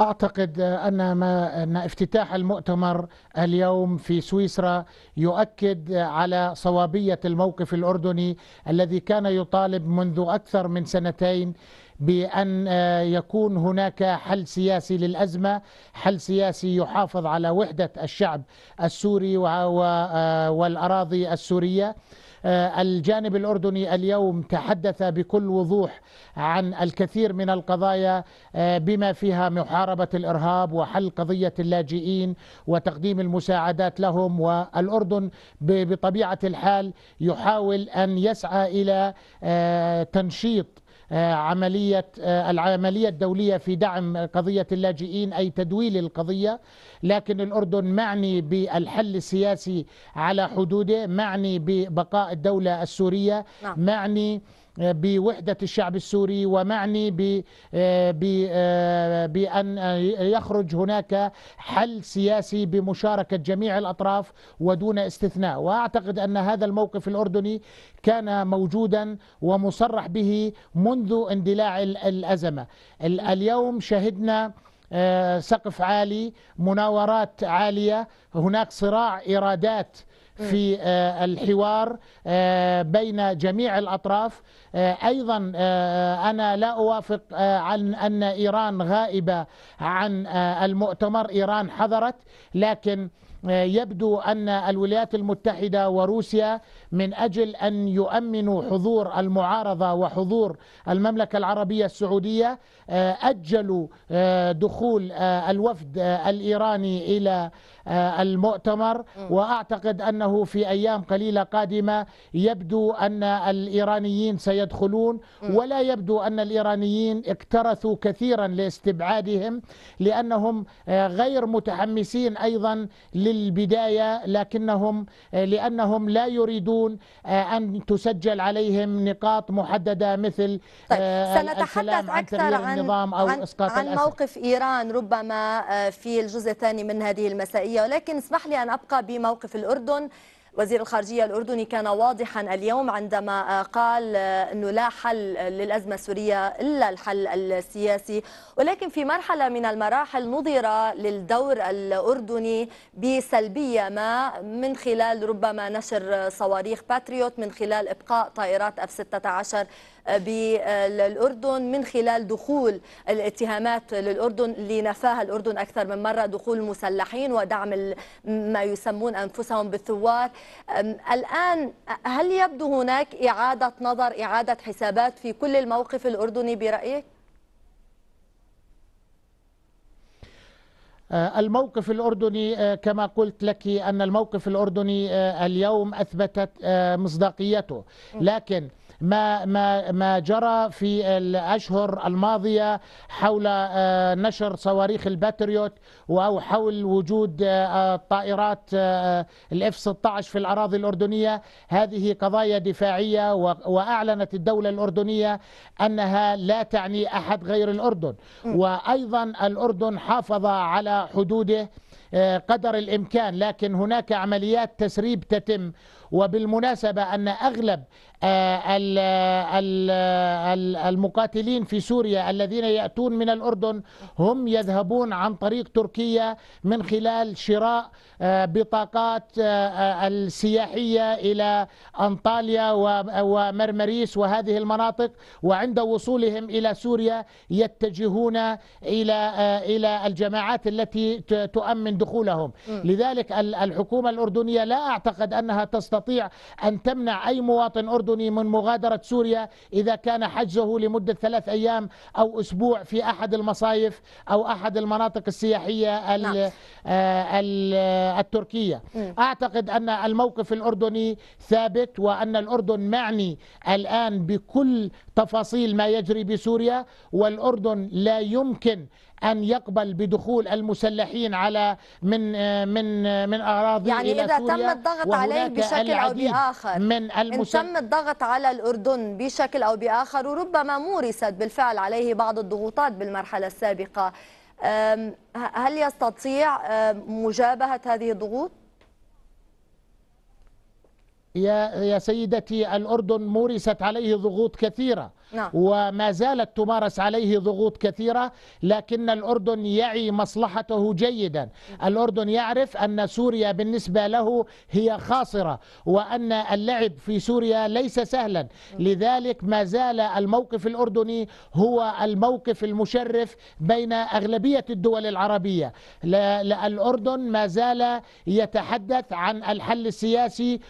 أعتقد أن ما أن افتتاح المؤتمر اليوم في سويسرا يؤكد على صوابية الموقف الأردني الذي كان يطالب منذ أكثر من سنتين بأن يكون هناك حل سياسي للأزمة حل سياسي يحافظ على وحدة الشعب السوري والأراضي السورية. الجانب الأردني اليوم تحدث بكل وضوح عن الكثير من القضايا بما فيها محاربة الإرهاب وحل قضية اللاجئين وتقديم المساعدات لهم والأردن بطبيعة الحال يحاول أن يسعى إلى تنشيط عملية العملية الدولية في دعم قضية اللاجئين أي تدويل القضية لكن الأردن معني بالحل السياسي على حدوده معني ببقاء الدولة السورية نعم. معني بوحدة الشعب السوري ومعني بأن يخرج هناك حل سياسي بمشاركة جميع الأطراف ودون استثناء. وأعتقد أن هذا الموقف الأردني كان موجودا ومصرح به منذ اندلاع الأزمة. اليوم شهدنا سقف عالي مناورات عالية هناك صراع إيرادات في الحوار بين جميع الأطراف. أيضا أنا لا أوافق عن أن إيران غائبة عن المؤتمر. إيران حضرت لكن يبدو أن الولايات المتحدة وروسيا من أجل أن يؤمنوا حضور المعارضة وحضور المملكة العربية السعودية أجلوا دخول الوفد الإيراني إلى المؤتمر. وأعتقد أنه في أيام قليلة قادمة يبدو أن الإيرانيين سيدخلون. ولا يبدو أن الإيرانيين اكترثوا كثيرا لاستبعادهم لأنهم غير متحمسين أيضا للبداية لكنهم لأنهم لا يريدون أن تسجل عليهم نقاط محددة مثل طيب سنتحدث أكثر عن النظام أو عن, إسقاط عن الأسد. موقف إيران ربما آه، في الجزء الثاني من هذه المسائية. ولكن اسمح لي أن أبقى بموقف الأردن. وزير الخارجية الأردني كان واضحا اليوم عندما آه، قال آه، أنه لا حل للأزمة السورية إلا الحل السياسي. ولكن في مرحلة من المراحل نظر للدور الأردني بسلبية ما من خلال ربما نشر صواريخ باتريوت من خلال إبقاء طائرات أف 16 بالأردن من خلال دخول الاتهامات للأردن اللي نفاها الأردن أكثر من مرة دخول المسلحين ودعم ما يسمون أنفسهم بالثوار. الآن هل يبدو هناك إعادة نظر إعادة حسابات في كل الموقف الأردني برأيك؟ آه، الموقف الأردني آه، كما قلت لك أن الموقف الأردني آه، اليوم أثبتت مصداقيته. لكن ما ما ما جرى في الأشهر الماضية حول آه، نشر صواريخ الباتريوت أو حول وجود آه، طائرات الإف 16 في الأراضي الأردنية. هذه قضايا دفاعية وأعلنت الدولة الأردنية أنها لا تعني أحد غير الأردن. وأيضا الأردن حافظ على حدوده آه، قدر الإمكان لكن هناك عمليات تسريب تتم. وبالمناسبة أن أغلب آه، المقاتلين في سوريا الذين يأتون من الأردن هم يذهبون عن طريق تركيا من خلال شراء آه، بطاقات آه، آه، السياحية إلى أنطاليا و- ومرمريس وهذه المناطق وعند وصولهم إلى سوريا يتجهون إلى آه، إلى الجماعات التي تؤمن دخولهم. لذلك ال- الحكومة الأردنية لا أعتقد أنها تستطيع أن تمنع أي مواطن اردني من مغادرة سوريا إذا كان حجزه لمدة ثلاث أيام أو أسبوع في أحد المصايف أو أحد المناطق السياحية ال- نعم. آه، آه، التركية مم. أعتقد أن الموقف الأردني ثابت وأن الأردن معني الآن بكل تفاصيل ما يجري بسوريا والأردن لا يمكن أن يقبل بدخول المسلحين على من من من أراضي يعني إلى إذا تم الضغط عليه بشكل أو العديد بآخر من إن المسل... تم الضغط على الأردن بشكل أو بآخر وربما مورست بالفعل عليه بعض الضغوطات بالمرحلة السابقة أم، ه- هل يستطيع أم، مجابهة هذه الضغوط؟ يا يا سيدتي الأردن مورست عليه ضغوط كثيرة نعم. وما زالت تمارس عليه ضغوط كثيرة لكن الأردن يعي مصلحته جيدا. الأردن يعرف أن سوريا بالنسبة له هي خاصرة وأن اللعب في سوريا ليس سهلا. لذلك ما زال الموقف الأردني هو الموقف المشرف بين أغلبية الدول العربية. الأردن ما زال يتحدث عن الحل السياسي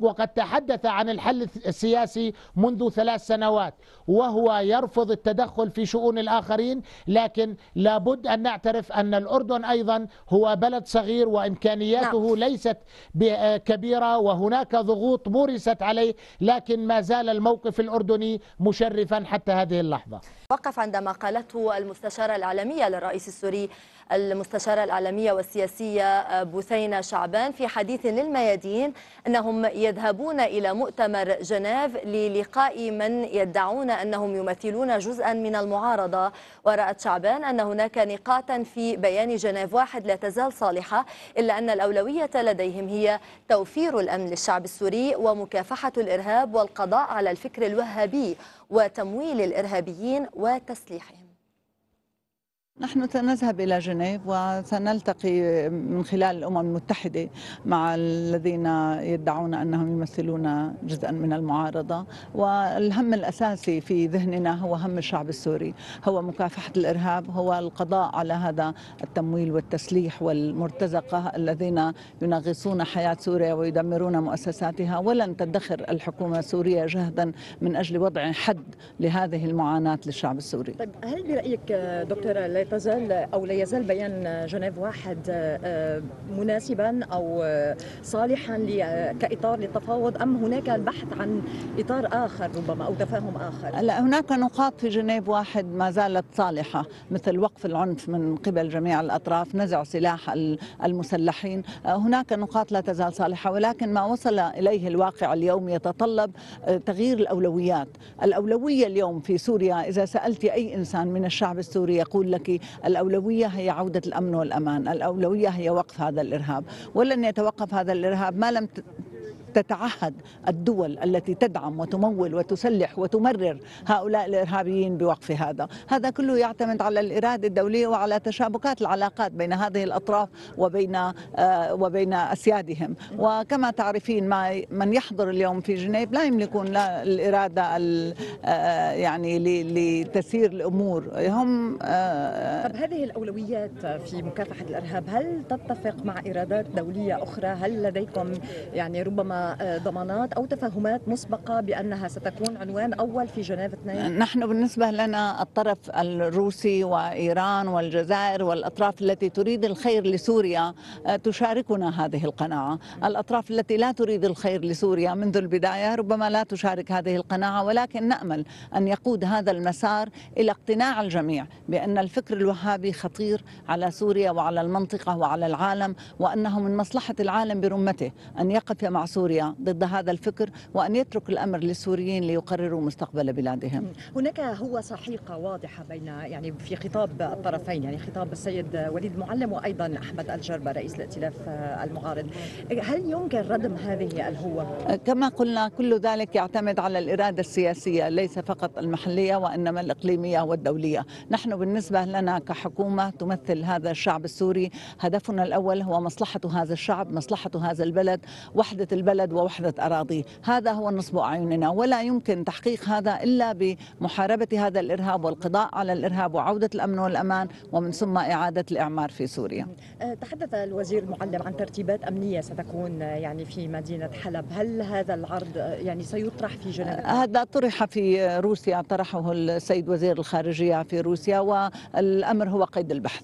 وقد تحدث عن الحل السياسي منذ ثلاث سنوات. وهو يرفض التدخل في شؤون الآخرين لكن لابد أن نعترف أن الأردن أيضا هو بلد صغير وإمكانياته ليست ب- كبيرة وهناك ضغوط مورست عليه لكن ما زال الموقف الأردني مشرفا حتى هذه اللحظة. وقف عندما قالته المستشارة الإعلامية للرئيس السوري المستشارة الإعلامية والسياسية بثينة شعبان في حديث للميادين أنهم يذهبون إلى مؤتمر جنيف للقاء من يدعون أنهم يمثلون جزءا من المعارضة. ورأت شعبان أن هناك نقاطا في بيان جنيف واحد لا تزال صالحة إلا أن الأولوية لديهم هي توفير الأمن للشعب السوري ومكافحة الإرهاب والقضاء على الفكر الوهابي. وتمويل الإرهابيين وتسليحهم. نحن سنذهب إلى جنيف وسنلتقي من خلال الأمم المتحدة مع الذين يدعون أنهم يمثلون جزءا من المعارضة. والهم الأساسي في ذهننا هو هم الشعب السوري. هو مكافحة الإرهاب هو القضاء على هذا التمويل والتسليح والمرتزقة الذين ينغصون حياة سوريا ويدمرون مؤسساتها. ولن تدخر الحكومة السورية جهدا من أجل وضع حد لهذه المعاناة للشعب السوري. طيب هل برأيك دكتورة تزال أو لا يزال بيان جنيف واحد آه، مناسبا أو آه، صالحا ل- كإطار للتفاوض أم هناك البحث عن إطار آخر ربما أو تفاهم آخر؟ هلا هناك نقاط في جنيف واحد ما زالت صالحة مثل وقف العنف من قبل جميع الأطراف نزع سلاح ال- المسلحين. آه، هناك نقاط لا تزال صالحة ولكن ما وصل إليه الواقع اليوم يتطلب آه، تغيير الأولويات. الأولوية اليوم في سوريا إذا سألت أي إنسان من الشعب السوري يقول لك الأولوية هي عودة الأمن والأمان الأولوية هي وقف هذا الإرهاب. ولن يتوقف هذا الإرهاب ما لم تتعهد الدول التي تدعم وتمول وتسلح وتمرر هؤلاء الإرهابيين بوقف هذا، هذا كله يعتمد على الإرادة الدولية وعلى تشابكات العلاقات بين هذه الأطراف وبين آه، وبين أسيادهم، وكما تعرفين ما من يحضر اليوم في جنيف لا يملكون لا الإرادة ال- آه، يعني لتسيير الأمور، هم آه، طب هذه الأولويات في مكافحة الإرهاب هل تتفق مع إيرادات دولية أخرى؟ هل لديكم يعني ربما ضمانات أو تفاهمات مسبقة بأنها ستكون عنوان أول في جنيف اثنين. نحن بالنسبة لنا الطرف الروسي وإيران والجزائر والأطراف التي تريد الخير لسوريا آه، تشاركنا هذه القناعة. الأطراف التي لا تريد الخير لسوريا منذ البداية ربما لا تشارك هذه القناعة ولكن نأمل أن يقود هذا المسار إلى اقتناع الجميع بأن الفكر الوهابي خطير على سوريا وعلى المنطقة وعلى العالم وأنه من مصلحة العالم برمته أن يقف مع سوريا. ضد هذا الفكر وأن يترك الأمر للسوريين ليقرروا مستقبل بلادهم. هناك هو صحيقة واضحة بين يعني في خطاب الطرفين يعني خطاب السيد وليد المعلم وأيضا أحمد الجربة رئيس الائتلاف المعارض. هل يمكن ردم هذه الهوة؟ كما قلنا كل ذلك يعتمد على الإرادة السياسية ليس فقط المحلية وإنما الإقليمية والدولية. نحن بالنسبة لنا كحكومة تمثل هذا الشعب السوري هدفنا الأول هو مصلحة هذا الشعب مصلحة هذا البلد وحدة البلد ووحدة أراضيه هذا هو نصب أعيننا ولا يمكن تحقيق هذا إلا بمحاربة هذا الإرهاب والقضاء على الإرهاب وعودة الأمن والأمان ومن ثم إعادة الإعمار في سوريا. آه، تحدث الوزير المعلم عن ترتيبات أمنية ستكون آه، يعني في مدينة حلب. هل هذا العرض آه، يعني سيطرح في جنيف؟ هذا طرح في روسيا طرحه السيد وزير الخارجية في روسيا والأمر هو قيد البحث.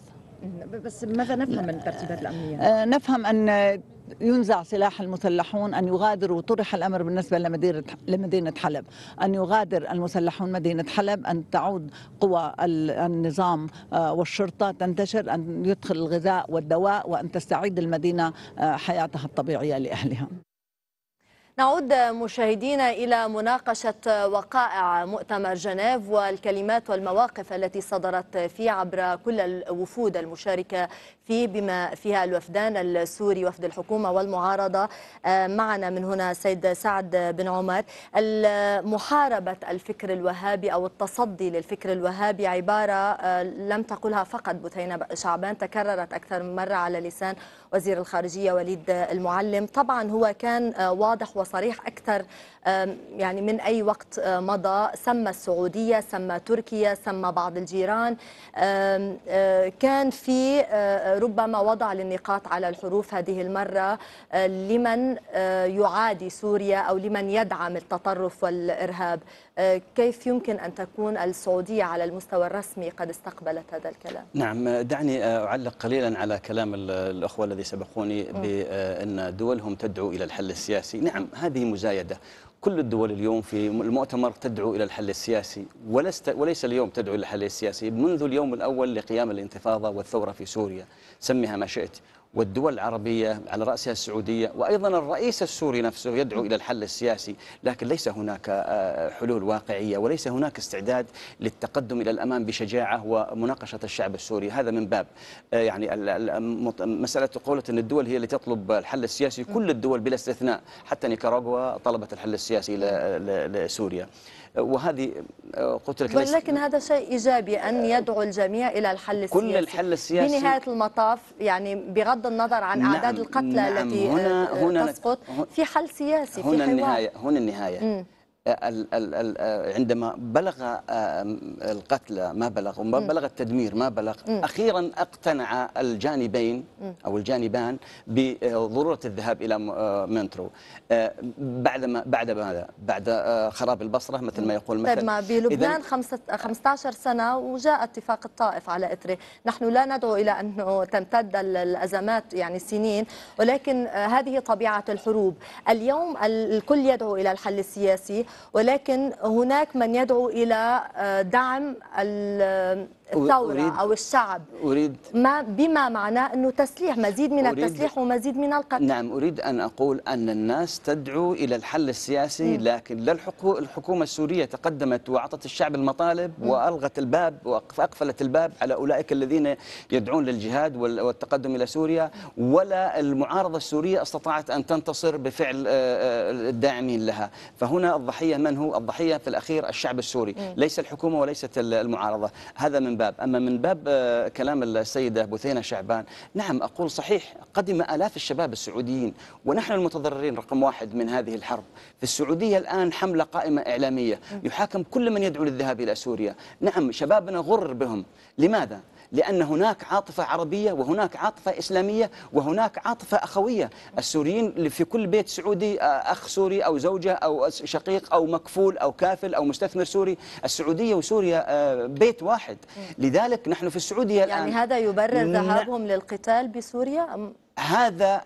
بس ماذا نفهم من الترتيبات الأمنية؟ نفهم أن ينزع سلاح المسلحون أن يغادروا طرح الأمر بالنسبة لمدينة لمدينة حلب. أن يغادر المسلحون مدينة حلب أن تعود قوى ال- النظام آه، والشرطة تنتشر أن يدخل الغذاء والدواء وأن تستعيد المدينة آه، حياتها الطبيعية لأهلها. نعود مشاهدينا إلى مناقشة وقائع مؤتمر جنيف والكلمات والمواقف التي صدرت فيه عبر كل الوفود المشاركة فيه بما فيها الوفدان السوري وفد الحكومة والمعارضة. آه، معنا من هنا سيد سعد بن عمر. محاربة الفكر الوهابي أو التصدي للفكر الوهابي عبارة آه، لم تقلها فقط بثينة شعبان تكررت أكثر من مرة على لسان وزير الخارجية وليد المعلم. طبعا هو كان آه، واضح وصريح أكثر يعني من أي وقت آه، مضى. سمى السعودية سمى تركيا سمى بعض الجيران. آه، كان في ربما وضع للنقاط على الحروف هذه المرة لمن يعادي سوريا أو لمن يدعم التطرف والإرهاب. كيف يمكن أن تكون السعودية على المستوى الرسمي قد استقبلت هذا الكلام؟ نعم دعني أعلق قليلا على كلام ال- الأخوة الذي سبقوني بأن دولهم تدعو إلى الحل السياسي. نعم هذه مزايدة. كل الدول اليوم في المؤتمر تدعو إلى الحل السياسي ولست وليس اليوم تدعو إلى الحل السياسي منذ اليوم الأول لقيام الانتفاضة والثورة في سوريا. سمها ما شئت. والدول العربية على رأسها السعودية وأيضا الرئيس السوري نفسه يدعو إلى الحل السياسي لكن ليس هناك آه، حلول واقعية وليس هناك استعداد للتقدم إلى الأمام بشجاعة ومناقشة الشعب السوري. هذا من باب آه، يعني مسألة قولة أن الدول هي اللي تطلب الحل السياسي كل الدول بلا استثناء حتى نيكاراغوا طلبت الحل السياسي لسوريا. وهذه آه، قلت لك ولكن هذا شيء إيجابي أن يدعو الجميع إلى الحل السياسي. كل الحل السياسي- بنهاية المطاف يعني بغض النظر عن نعم، أعداد القتلى نعم، التي هنا- آه، هنا تسقط في حل سياسي في هنا حوار. النهاية هنا النهاية. مم. عندما بلغ القتلى ما بلغ وما. بلغ التدمير ما بلغ مم. أخيرا اقتنع الجانبين. أو الجانبان بضروره الذهاب إلى م- آه، آه، بعد ما بعد ماذا؟ بعد آه، خراب البصرة مثل ما يقول مثل طيب ما إذن- بلبنان خمسة 15 سنة وجاء اتفاق الطائف على إثره نحن لا ندعو إلى أنه تمتد ال- الأزمات يعني سنين ولكن هذه طبيعة الحروب اليوم ال- الكل يدعو إلى الحل السياسي ولكن هناك من يدعو إلى آه، دعم الثورة أريد- أو الشعب اريد ما بما معناه أنه تسليح مزيد من أريد- التسليح ومزيد من القتل نعم أريد أن أقول أن الناس تدعو إلى الحل السياسي مم. لكن لا الحكو- الحكومة السورية تقدمت وأعطت الشعب المطالب مم. وألغت الباب وأقفلت الباب على أولئك الذين يدعون للجهاد وال- والتقدم إلى سوريا ولا المعارضة السورية استطاعت أن تنتصر بفعل آه، آه، الداعمين لها فهنا الضحية من هو؟ الضحية في الأخير الشعب السوري مم. ليس الحكومة وليست ال- المعارضة هذا من باب. أما من باب آه، كلام السيدة بثينة شعبان نعم أقول صحيح قدم آلاف الشباب السعوديين ونحن المتضررين رقم واحد من هذه الحرب. في السعودية الآن حملة قائمة إعلامية يحاكم كل من يدعو للذهاب إلى سوريا. نعم شبابنا غرر بهم. لماذا؟ لأن هناك عاطفة عربية وهناك عاطفة إسلامية وهناك عاطفة أخوية. السوريين في كل بيت سعودي آه، أخ سوري أو زوجة أو شقيق أو مكفول أو كافل أو مستثمر سوري. السعودية وسوريا آه، بيت واحد. لذلك نحن في السعودية الآن يعني هذا يبرر. ذهابهم للقتال بسوريا هذا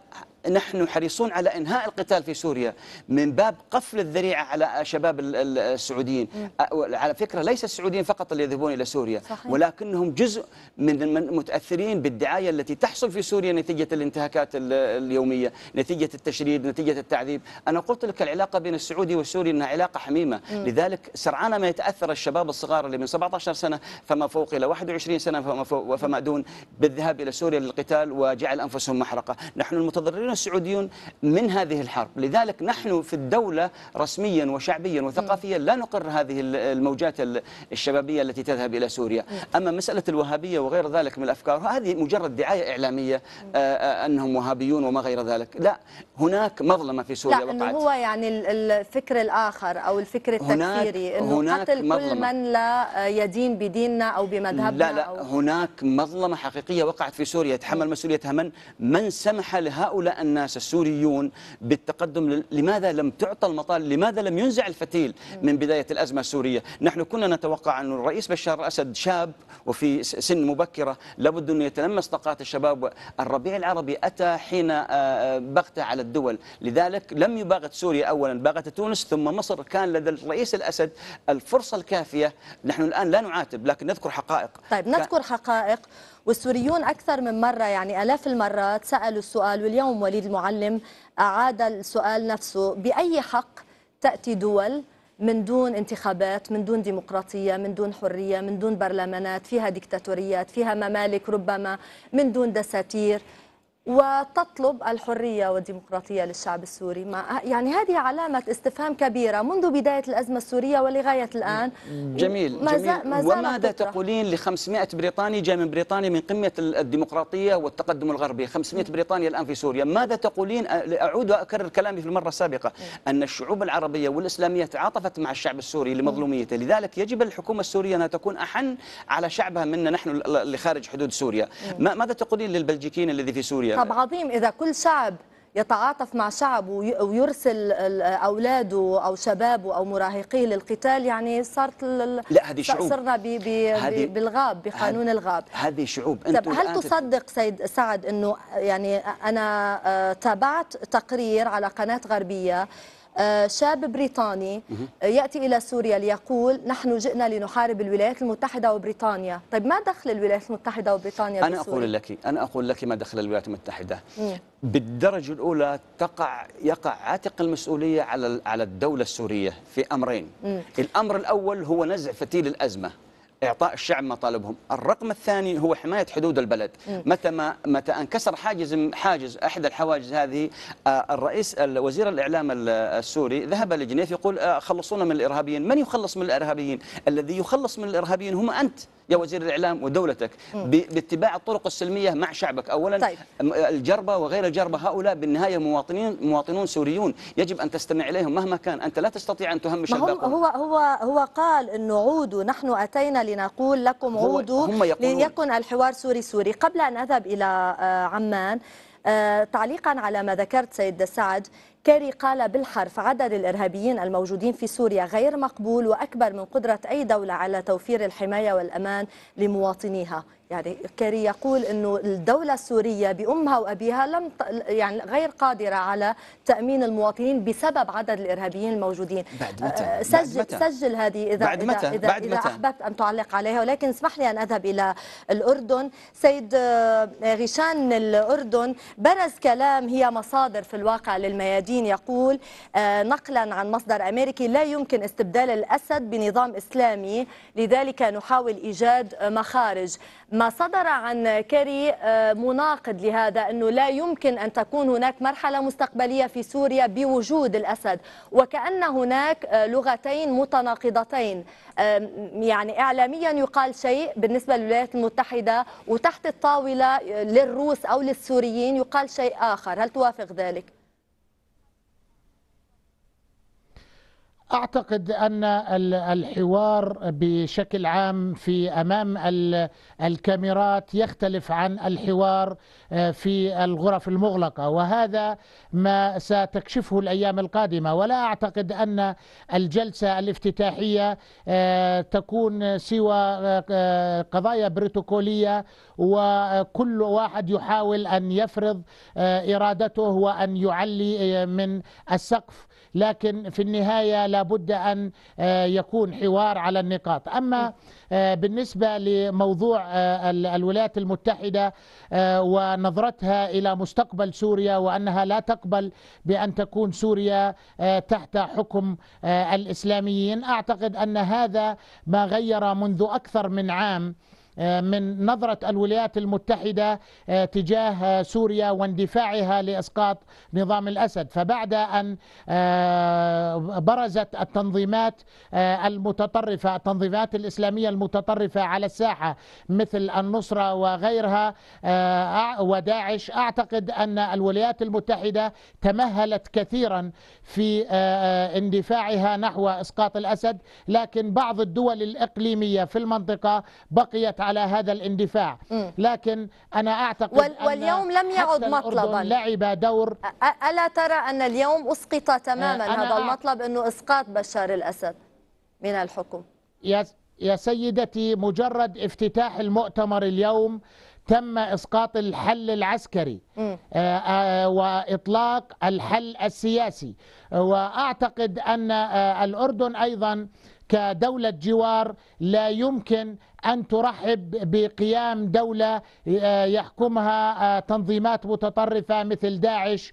نحن حريصون على إنهاء القتال في سوريا من باب قفل الذريعة على شباب ال- ال- السعوديين. أ- على فكرة ليس السعوديين فقط اللي يذهبون إلى سوريا صحيح. ولكنهم جزء من المتاثرين بالدعاية التي تحصل في سوريا نتيجة الانتهاكات ال- اليومية نتيجة التشريد نتيجة التعذيب. أنا قلت لك العلاقة بين السعودي والسوري إنها علاقة حميمة. مم. لذلك سرعان ما يتأثر الشباب الصغار اللي من 17 سنة فما فوق إلى 21 سنة فما فوق وفما دون بالذهاب إلى سوريا للقتال وجعل أنفسهم محرقة. نحن المتضررين السعوديون من هذه الحرب. لذلك نحن في الدولة رسميا وشعبيا وثقافيا لا نقر هذه ال- الموجات ال- الشبابية التي تذهب إلى سوريا. أما مسألة الوهابية وغير ذلك من الأفكار هذه مجرد دعاية إعلامية آه، آه، أنهم وهابيون وما غير ذلك. لا هناك مظلمة في سوريا لا وقعت. هو يعني ال- الفكر الآخر أو الفكر التكفيري إنه هناك قتل كل مظلمة. من لا يدين بديننا أو بمذهبنا لا لا أو هناك مظلمة حقيقية وقعت في سوريا يتحمل مسؤوليتها من؟ من سمح لهؤلاء الناس السوريون بالتقدم لماذا لم تعطى المطال لماذا لم ينزع الفتيل من بداية الأزمة السورية؟ نحن كنا نتوقع أن الرئيس بشار الأسد شاب وفي سن مبكرة لابد أن يتلمس طاقات الشباب الربيع العربي أتى حين آه، آه، بغت على الدول. لذلك لم يباغت سوريا أولا باغت تونس ثم مصر. كان لدى الرئيس الأسد الفرصة الكافية. نحن الآن لا نعاتب لكن نذكر حقائق. طيب نذكر حقائق. والسوريون أكثر من مرة يعني آلاف المرات سألوا السؤال واليوم وليد المعلم أعاد السؤال نفسه بأي حق تأتي دول من دون انتخابات من دون ديمقراطية من دون حرية من دون برلمانات فيها ديكتاتوريات فيها ممالك ربما من دون دساتير؟ وتطلب الحرية والديمقراطية للشعب السوري. ما يعني هذه علامة استفهام كبيرة منذ بداية الأزمة السورية ولغاية الآن. جميل, ما زال- جميل. ما وماذا. تقولين ل 500 بريطاني جاء من بريطانيا من قمة الديمقراطية والتقدم الغربي؟ 500 بريطانيا الآن في سوريا. ماذا تقولين؟ أعود وأكرر كلامي في المرة السابقة. أن الشعوب العربية والإسلامية تعاطفت مع الشعب السوري لمظلوميته. لذلك يجب الحكومة السورية أنها تكون أحن على شعبها منا. نحن اللي خارج حدود سوريا. ما- ماذا تقولين للبلجيكيين الذي في سوريا؟ طب عظيم. إذا كل شعب يتعاطف مع شعب وي- ويرسل أولاده أو شبابه أو مراهقيه للقتال يعني صارت لا، هذه شعوب. صرنا ب- ب- هذه- ب- بالغاب بقانون هذه- الغاب. هذه شعوب. طب هل تصدق سيد سعد إنه يعني أنا آه، تابعت تقرير على قناة غربية شاب بريطاني. آه، يأتي إلى سوريا ليقول نحن جئنا لنحارب الولايات المتحدة وبريطانيا، طيب ما دخل الولايات المتحدة وبريطانيا أنا بسوريا؟ أقول لك أنا أقول لك ما دخل الولايات المتحدة مم. بالدرجة الأولى تقع يقع عاتق المسؤولية على على الدولة السورية في أمرين مم. الأمر الأول هو نزع فتيل الأزمة إعطاء الشعب مطالبهم. الرقم الثاني هو حماية حدود البلد. متى ما متى انكسر حاجز حاجز أحد الحواجز هذه آه، الرئيس وزير الإعلام ال- السوري ذهب لجنيف يقول آه، خلصونا من الإرهابيين. من يخلص من الإرهابيين؟ الذي يخلص من الإرهابيين هم أنت. يا وزير الإعلام ودولتك باتباع الطرق السلمية مع شعبك. اولا طيب. الجربة وغير الجربة هؤلاء بالنهاية مواطنين مواطنون سوريون. يجب أن تستمع إليهم مهما كان. أنت لا تستطيع أن تهمش الباقون. هو هو هو قال إنه عودوا نحن أتينا لنقول لكم عودوا. ليكن الحوار سوري سوري. قبل أن أذهب إلى آه، عمان آه، تعليقا على ما ذكرت سيد سعد كيري قال بالحرف عدد الإرهابيين الموجودين في سوريا غير مقبول وأكبر من قدرة أي دولة على توفير الحماية والأمان لمواطنيها. يعني كيري يقول إنه الدولة السورية بأمها وأبيها لم ت- يعني غير قادرة على تأمين المواطنين بسبب عدد الإرهابيين الموجودين بعد متى؟ آه، بعد سجل متى؟ سجل هذه إذا بعد متى؟ إذا اذا, بعد إذا متى؟ أحببت أن تعلق عليها ولكن اسمح لي أن أذهب إلى الأردن سيد آه، غيشان الأردن برز كلام هي مصادر في الواقع للميادين يقول آه، نقلا عن مصدر أمريكي لا يمكن استبدال الأسد بنظام إسلامي لذلك نحاول إيجاد آه، مخارج ما صدر عن كيري آه، مناقض لهذا أنه لا يمكن أن تكون هناك مرحلة مستقبلية في سوريا بوجود الأسد وكأن هناك آه، لغتين متناقضتين. آم، يعني اعلاميا يقال شيء بالنسبة للولايات المتحدة وتحت الطاولة آه، للروس أو للسوريين يقال شيء آخر. هل توافق ذلك؟ أعتقد أن ال- الحوار بشكل عام في أمام ال- الكاميرات يختلف عن الحوار آه، في الغرف المغلقة وهذا ما ستكشفه الأيام القادمة. ولا أعتقد أن الجلسة الافتتاحية آه، تكون سوى آه، قضايا بروتوكولية وكل واحد يحاول أن يفرض إرادته وأن يعلي من السقف. لكن في النهاية لابد أن آه، يكون حوار على النقاط. أما آه، بالنسبة لموضوع آه، ال- الولايات المتحدة ونظرتها إلى مستقبل سوريا وأنها لا تقبل بأن تكون سوريا تحت حكم الإسلاميين أعتقد أن هذا ما غير منذ أكثر من عام من نظرة الولايات المتحدة آه، تجاه آه، سوريا واندفاعها لإسقاط نظام الأسد. فبعد أن آه، برزت التنظيمات آه، المتطرفة التنظيمات الإسلامية المتطرفة على الساحة مثل النصرة وغيرها آه، وداعش أعتقد أن الولايات المتحدة تمهلت كثيرا في آه، آه، اندفاعها نحو إسقاط الأسد. لكن بعض الدول الإقليمية في المنطقة بقيت على هذا الاندفاع. لكن أنا أعتقد وال- أن واليوم لم يعد الأردن مطلباً. لعب دور ألا ترى أن اليوم أسقط تماما هذا المطلب أنه إسقاط بشار الأسد من الحكم يا يا سيدتي مجرد افتتاح المؤتمر اليوم تم إسقاط الحل العسكري. آه، آه، وإطلاق الحل السياسي وأعتقد أن آه، الأردن أيضا كدولة جوار لا يمكن أن ترحب بقيام دولة آه، يحكمها آه، تنظيمات متطرفة مثل داعش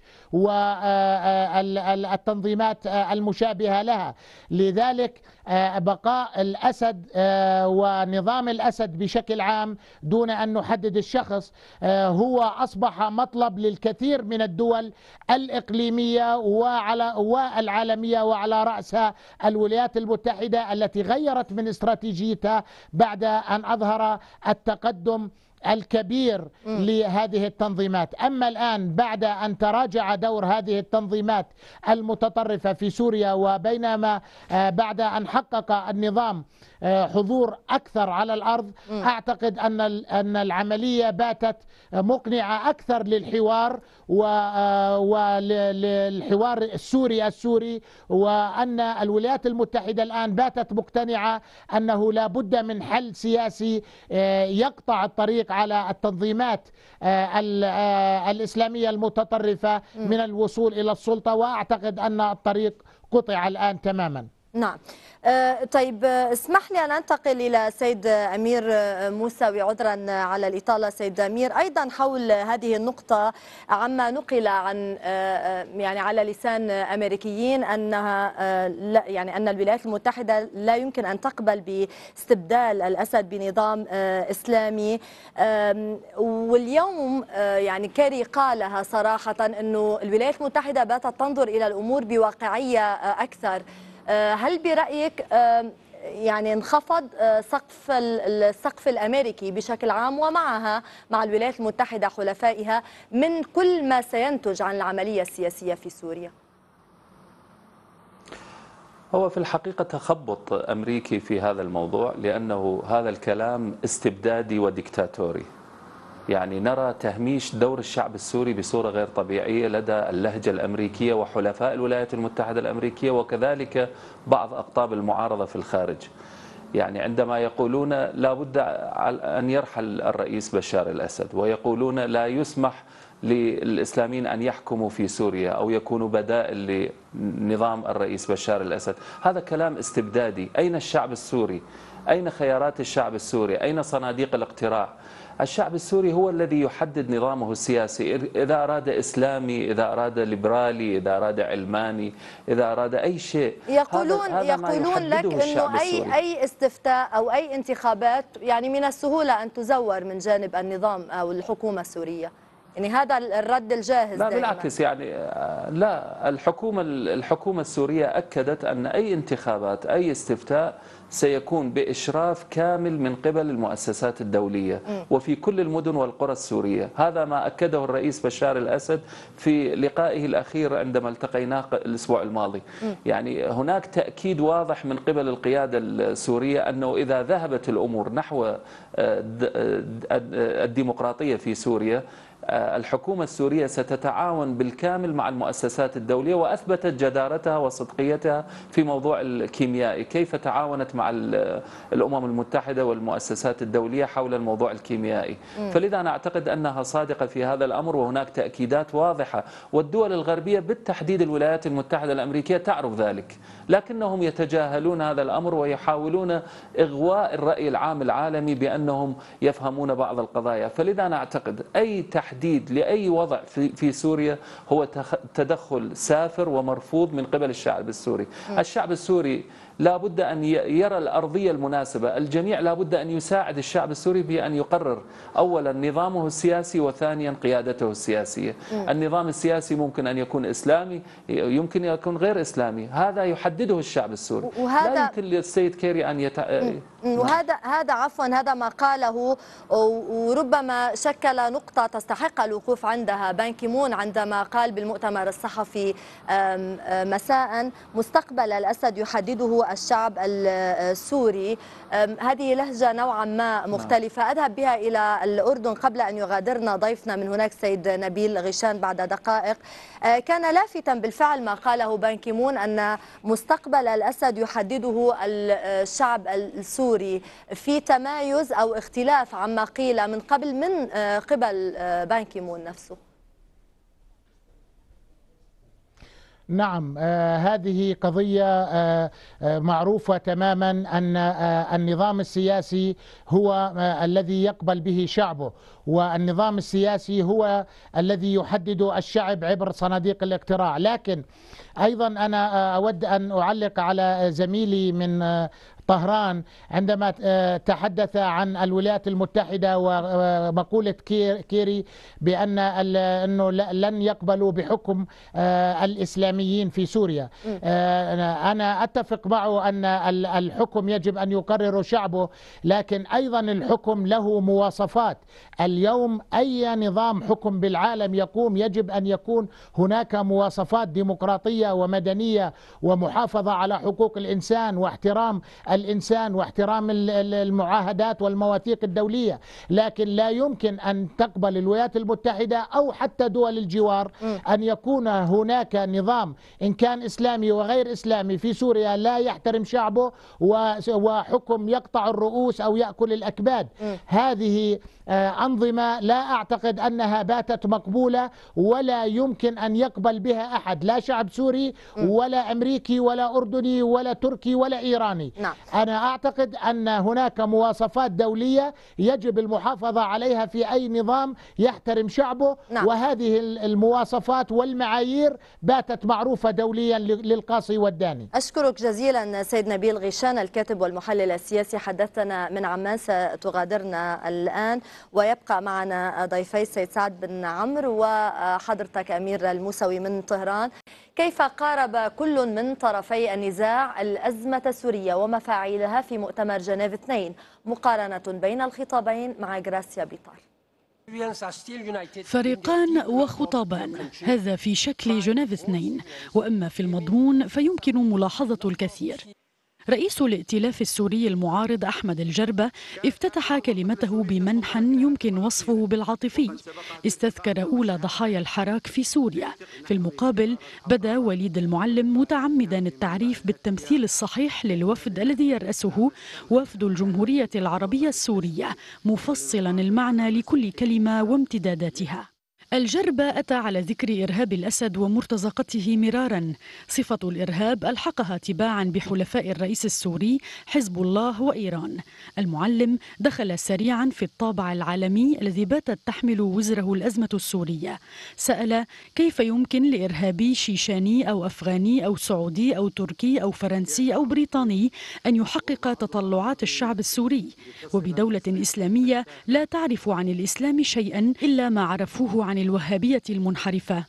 والتنظيمات المشابهة لها. لذلك آه، بقاء الأسد آه، ونظام الأسد بشكل عام دون أن نحدد الشخص آه، هو أصبح مطلب للكثير من الدول الإقليمية وعلى والعالمية وعلى رأسها الولايات المتحدة التي غيرت من استراتيجيتها بعد أن أظهر التقدم الكبير لهذه التنظيمات. أما الآن بعد أن تراجع دور هذه التنظيمات المتطرفة في سوريا وبينما آه، بعد أن حقق النظام آه، حضور أكثر على الأرض أعتقد أن ال- أن العملية باتت مقنعة أكثر للحوار وللحوار السوري السوري وأن الولايات المتحدة الآن باتت مقتنعة أنه لا بد من حل سياسي آه، يقطع الطريق على التنظيمات آه، ال- آه، الإسلامية المتطرفة من الوصول إلى السلطة وأعتقد أن الطريق قطع الآن تماما. نعم. آه، طيب اسمح لي أن أنتقل إلى سيد أمير آه، موسوي عذرا آه، على الإطالة. سيد أمير أيضا حول هذه النقطة عما نقل عن آه، يعني على لسان أمريكيين أنها لا يعني أن الولايات المتحدة لا يمكن أن تقبل باستبدال الأسد بنظام إسلامي. واليوم يعني كيري قالها صراحة أنه الولايات المتحدة باتت تنظر إلى الأمور بواقعية أكثر. هل برأيك آم، يعني انخفض آه، سقف ال- السقف الأمريكي بشكل عام ومعها مع الولايات المتحدة حلفائها من كل ما سينتج عن العملية السياسية في سوريا؟ هو في الحقيقة تخبط أمريكي في هذا الموضوع لأنه هذا الكلام استبدادي وديكتاتوري. يعني نرى تهميش دور الشعب السوري بصورة غير طبيعية لدى اللهجة الأمريكية وحلفاء الولايات المتحدة الأمريكية وكذلك بعض أقطاب المعارضة في الخارج. يعني عندما يقولون لا بد أن يرحل الرئيس بشار الأسد ويقولون لا يسمح للإسلاميين أن يحكموا في سوريا أو يكونوا بدائل لنظام الرئيس بشار الأسد. هذا كلام استبدادي. أين الشعب السوري؟ أين خيارات الشعب السوري؟ أين صناديق الاقتراع؟ الشعب السوري هو الذي يحدد نظامه السياسي إذا أراد إسلامي إذا أراد ليبرالي إذا أراد علماني إذا أراد أي شيء يقولون هذا يقولون لك السوري. اي أي استفتاء أو أي انتخابات يعني من السهولة أن تزور من جانب النظام أو الحكومة السورية يعني هذا الرد الجاهز لا دائما بالعكس يعني آه، لا الحكومة الحكومة السورية أكدت أن أي انتخابات أي استفتاء سيكون بإشراف كامل من قبل المؤسسات الدولية. وفي كل المدن والقرى السورية هذا ما أكده الرئيس بشار الأسد في لقائه الأخير عندما التقيناه الأسبوع الماضي. يعني هناك تأكيد واضح من قبل القيادة السورية أنه إذا ذهبت الأمور نحو آه، آه، الديمقراطية في سوريا الحكومة السورية ستتعاون بالكامل مع المؤسسات الدولية وأثبتت جدارتها وصدقيتها في موضوع الكيميائي. كيف تعاونت مع ال- الأمم المتحدة والمؤسسات الدولية حول الموضوع الكيميائي. فلذا أنا أعتقد أنها صادقة في هذا الأمر وهناك تأكيدات واضحة. والدول الغربية بالتحديد الولايات المتحدة الأمريكية تعرف ذلك. لكنهم يتجاهلون هذا الأمر ويحاولون إغواء الرأي العام العالمي بأنهم يفهمون بعض القضايا فلذا أنا أعتقد أي تحديد لأي وضع في, في سوريا هو تدخل سافر ومرفوض من قبل الشعب السوري. الشعب السوري لا بد أن يرى الأرضية المناسبة. الجميع لا بد أن يساعد الشعب السوري بأن يقرر. أولا نظامه السياسي وثانيا قيادته السياسية. م. النظام السياسي ممكن أن يكون إسلامي يمكن أن يكون غير إسلامي. هذا يحدده الشعب السوري. وهذا- لا يمكن للسيد كيري أن يت... وهذا هذا عفوا هذا ما قاله وربما شكل نقطة تستحق الوقوف عندها. بان كي مون عندما قال بالمؤتمر الصحفي مساء مستقبل الأسد يحدده الشعب السوري. آم، هذه لهجة نوعا ما مختلفة. أذهب بها إلى الأردن قبل أن يغادرنا ضيفنا من هناك سيد نبيل غيشان بعد دقائق. آه، كان لافتا بالفعل ما قاله بان كي مون أن مستقبل الأسد يحدده الشعب السوري في تمايز أو اختلاف عما قيل من قبل من آه، قبل آه، بان كي مون نفسه. نعم آه هذه قضية آه آه معروفة تماما أن النظام السياسي هو الذي يقبل به شعبه والنظام السياسي هو الذي يحدد الشعب عبر صناديق الاقتراع. لكن أيضا أنا أود أن أعلق على زميلي من طهران عندما آه، تحدث عن الولايات المتحدة ومقولة كير- كيري بأن أنه لن يقبلوا بحكم آه، الإسلاميين في سوريا. آه، أنا أتفق معه أن ال- الحكم يجب أن يقرر شعبه لكن أيضا الحكم له مواصفات. اليوم أي نظام حكم بالعالم يقوم يجب أن يكون هناك مواصفات ديمقراطية ومدنية ومحافظة على حقوق الإنسان واحترام الإنسان واحترام ال- ال- المعاهدات والمواثيق الدولية لكن لا يمكن أن تقبل الولايات المتحدة أو حتى دول الجوار أن يكون هناك نظام إن كان إسلامي وغير إسلامي في سوريا لا يحترم شعبه وحكم يقطع الرؤوس أو يأكل الأكباد. هذه آه، أنظمة لا أعتقد أنها باتت مقبولة ولا يمكن أن يقبل بها أحد لا شعب سوري ولا أمريكي ولا أردني ولا تركي ولا إيراني. نعم. أنا أعتقد أن هناك مواصفات دولية يجب المحافظة عليها في أي نظام يحترم شعبه نعم. وهذه ال- المواصفات والمعايير باتت معروفة دوليا للقاصي والداني. أشكرك جزيلا سيد نبيل غيشان الكاتب والمحلل السياسي. حدثنا من عمان ستغادرنا الآن ويبقى معنا ضيفي السيد سعد بن عمرو وحضرتك أمير الموسوي من طهران. كيف قارب كل من طرفي النزاع الأزمة السورية ومفاعلها تفاعيلها في مؤتمر جنيف 2 مقارنة بين الخطابين مع غراسيا بيطار. فريقان وخطابان هذا في شكل جنيف اثنين وأما في المضمون فيمكن ملاحظة الكثير. رئيس الائتلاف السوري المعارض أحمد الجربة افتتح كلمته بمنحا يمكن وصفه بالعاطفي. استذكر أولى ضحايا الحراك في سوريا. في المقابل بدا وليد المعلم متعمدا التعريف بالتمثيل الصحيح للوفد الذي يرأسه وفد الجمهورية العربية السورية مفصلا المعنى لكل كلمة وامتداداتها. الجرب أتى على ذكر إرهاب الأسد ومرتزقته مرارا. صفة الإرهاب ألحقها تباعا بحلفاء الرئيس السوري حزب الله وإيران. المعلم دخل سريعا في الطابع العالمي الذي باتت تحمل وزره الأزمة السورية. سأل كيف يمكن لإرهابي شيشاني أو أفغاني أو سعودي أو تركي أو فرنسي أو بريطاني أن يحقق تطلعات الشعب السوري؟ وبدولة إسلامية لا تعرف عن الإسلام شيئا إلا ما عرفوه عن الوهابية المنحرفة.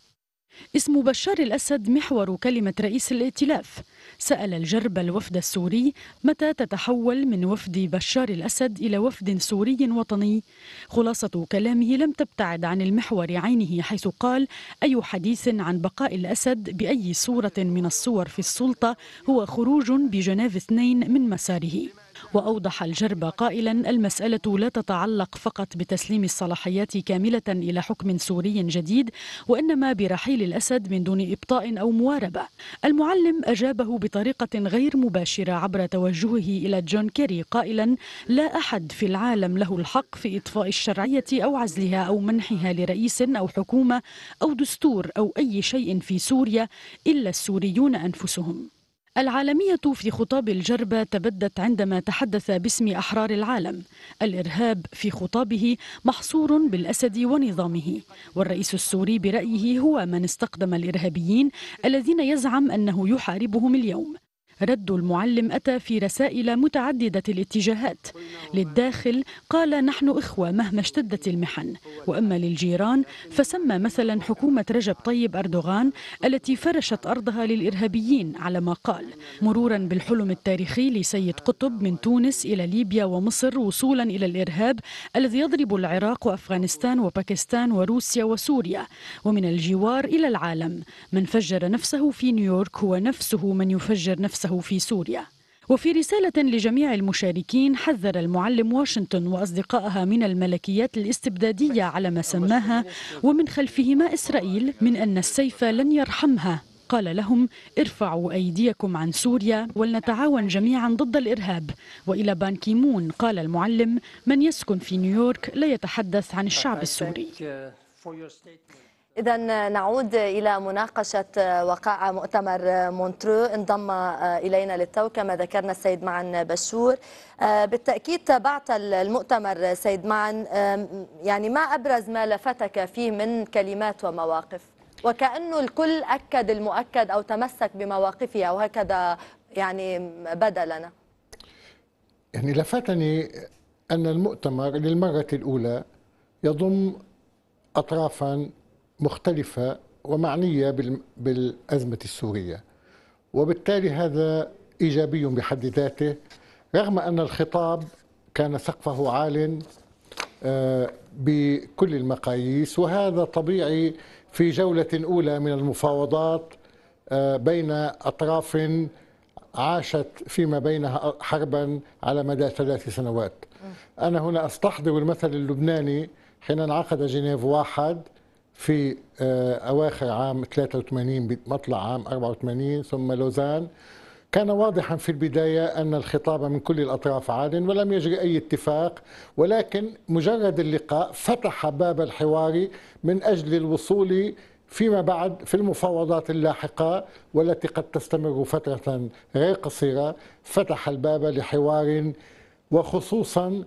اسم بشار الأسد محور كلمة رئيس الائتلاف. سأل الجرب الوفد السوري متى تتحول من وفد بشار الأسد إلى وفد سوري وطني. خلاصة كلامه لم تبتعد عن المحور عينه حيث قال أي حديث عن بقاء الأسد بأي صورة من الصور في السلطة هو خروج بجنيف اثنين من مساره. وأوضح الجربا قائلا المسألة لا تتعلق فقط بتسليم الصلاحيات كاملة إلى حكم سوري جديد وإنما برحيل الأسد من دون إبطاء أو مواربة. المعلم أجابه بطريقة غير مباشرة عبر توجهه إلى جون كيري قائلا لا أحد في العالم له الحق في إضفاء الشرعية أو عزلها أو منحها لرئيس أو حكومة أو دستور أو أي شيء في سوريا إلا السوريون أنفسهم. العالمية في خطاب الجربة تبدت عندما تحدث باسم أحرار العالم. الإرهاب في خطابه محصور بالأسد ونظامه. والرئيس السوري برأيه هو من استقدم الإرهابيين الذين يزعم أنه يحاربهم اليوم. رد المعلم أتى في رسائل متعددة الاتجاهات. للداخل قال نحن إخوة مهما اشتدت المحن. وأما للجيران فسمى مثلا حكومة رجب طيب أردوغان التي فرشت أرضها للإرهابيين على ما قال مرورا بالحلم التاريخي لسيد قطب من تونس إلى ليبيا ومصر وصولا إلى الإرهاب الذي يضرب العراق وأفغانستان وباكستان وروسيا وسوريا. ومن الجوار إلى العالم من فجر نفسه في نيويورك هو نفسه من يفجر نفسه. نفسه في سوريا. وفي رسالة لجميع المشاركين حذر المعلم واشنطن وأصدقائها من الملكيات الاستبدادية على ما سماها ومن خلفهما إسرائيل من أن السيف لن يرحمها. قال لهم ارفعوا أيديكم عن سوريا ولنتعاون جميعا ضد الإرهاب. وإلى بان كي مون قال المعلم من يسكن في نيويورك لا يتحدث عن الشعب السوري. إذا نعود إلى مناقشة وقائع مؤتمر مونترو. انضم إلينا للتو كما ذكرنا السيد معن بشور. بالتأكيد تابعت المؤتمر سيد معن. يعني ما أبرز ما لفتك فيه من كلمات ومواقف؟ وكأنه الكل أكد المؤكد أو تمسك بمواقفه أو هكذا يعني بدا لنا يعني لفتني أن المؤتمر للمرة الأولى يضم أطرافا مختلفة ومعنية بالأزمة السورية. وبالتالي هذا إيجابي بحد ذاته رغم أن الخطاب كان سقفه عال آه، بكل المقاييس. وهذا طبيعي في جولة أولى من المفاوضات آه، بين أطراف عاشت فيما بينها حربا على مدى ثلاث سنوات. أنا هنا أستحضر المثل اللبناني حين انعقد جنيف واحد. في آه، أواخر عام 83 بمطلع عام 84 ثم لوزان. كان واضحا في البداية أن الخطاب من كل الأطراف عاد ولم يجري أي اتفاق ولكن مجرد اللقاء فتح باب الحوار من أجل الوصول فيما بعد في المفاوضات اللاحقة والتي قد تستمر فترة غير قصيرة. فتح الباب لحوار وخصوصا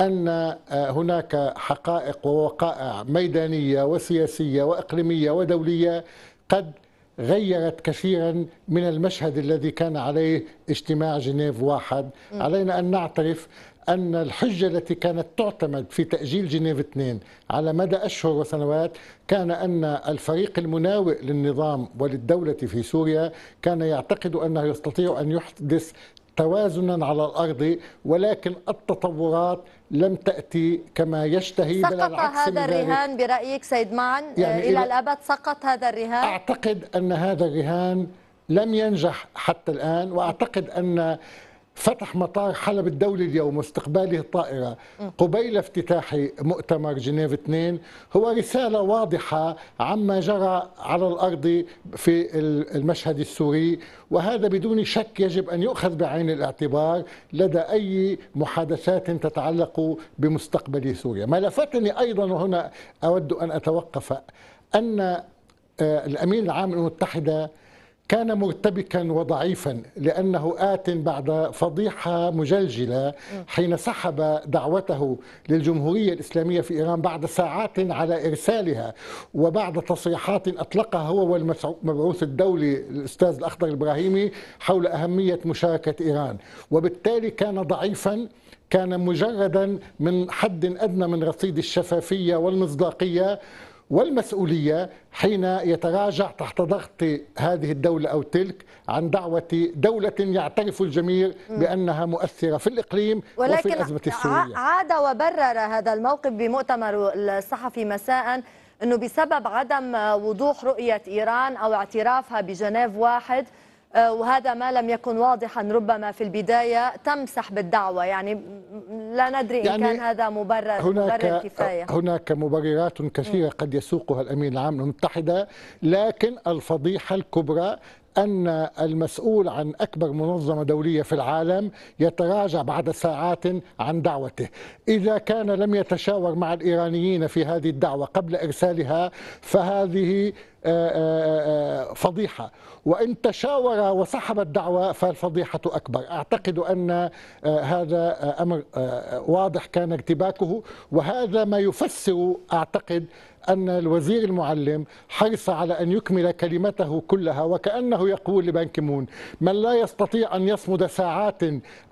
أن آه، هناك حقائق ووقائع ميدانية وسياسية وإقليمية ودولية قد غيرت كثيرا من المشهد الذي كان عليه اجتماع جنيف واحد. علينا أن نعترف أن الحجة التي كانت تعتمد في تأجيل جنيف اثنين على مدى أشهر وسنوات كان أن الفريق المناوئ للنظام وللدولة في سوريا كان يعتقد أنه يستطيع أن يحدث توازنا على الأرض ولكن التطورات لم تأتي كما يشتهي بل سقط العكس هذا. الرهان برأيك سيد معن يعني آه، إلى الأبد سقط هذا الرهان أعتقد أن هذا الرهان لم ينجح حتى الآن وأعتقد أن فتح مطار حلب الدولي اليوم واستقباله الطائرة قبيل افتتاح مؤتمر جنيف 2 هو رسالة واضحة عما جرى على الأرض في المشهد السوري وهذا بدون شك يجب أن يؤخذ بعين الاعتبار لدى أي محادثات تتعلق بمستقبل سوريا. ما لفتني أيضا وهنا أود أن أتوقف أن آه، الأمين العام للأمم المتحدة كان مرتبكا وضعيفا لأنه آت بعد فضيحة مجلجلة حين سحب دعوته للجمهورية الإسلامية في إيران بعد ساعات على إرسالها وبعد تصريحات أطلقها هو والمبعوث الدولي الأستاذ الأخضر الابراهيمي حول أهمية مشاركة إيران. وبالتالي كان ضعيفا كان مجردا من حد أدنى من رصيد الشفافية والمصداقية والمسؤولية حين يتراجع تحت ضغط هذه الدولة أو تلك عن دعوة دولة يعترف الجميع بأنها مؤثرة في الإقليم وفي ولكن الأزمة ع- السورية. عاد وبرر هذا الموقف بمؤتمر الصحفي مساء أنه بسبب عدم وضوح رؤية إيران أو اعترافها بجنيف واحد وهذا ما لم يكن واضحا ربما في البداية تمسح بالدعوة. يعني لا ندري إن يعني كان هذا مبرر مبرر هناك كفاية هناك مبررات كثيرة قد يسوقها الأمين العام المتحدة لكن الفضيحة الكبرى أن المسؤول عن أكبر منظمة دولية في العالم يتراجع بعد ساعات عن دعوته. إذا كان لم يتشاور مع الإيرانيين في هذه الدعوة قبل إرسالها فهذه آه، آه، آه، فضيحة. وإن تشاور وسحب الدعوة فالفضيحة أكبر. أعتقد أن آه، هذا آه، أمر آه، واضح كان ارتباكه. وهذا ما يفسر أعتقد أن الوزير المعلم حرص على أن يكمل كلمته كلها وكأنه يقول لبان كيمون من لا يستطيع أن يصمد ساعات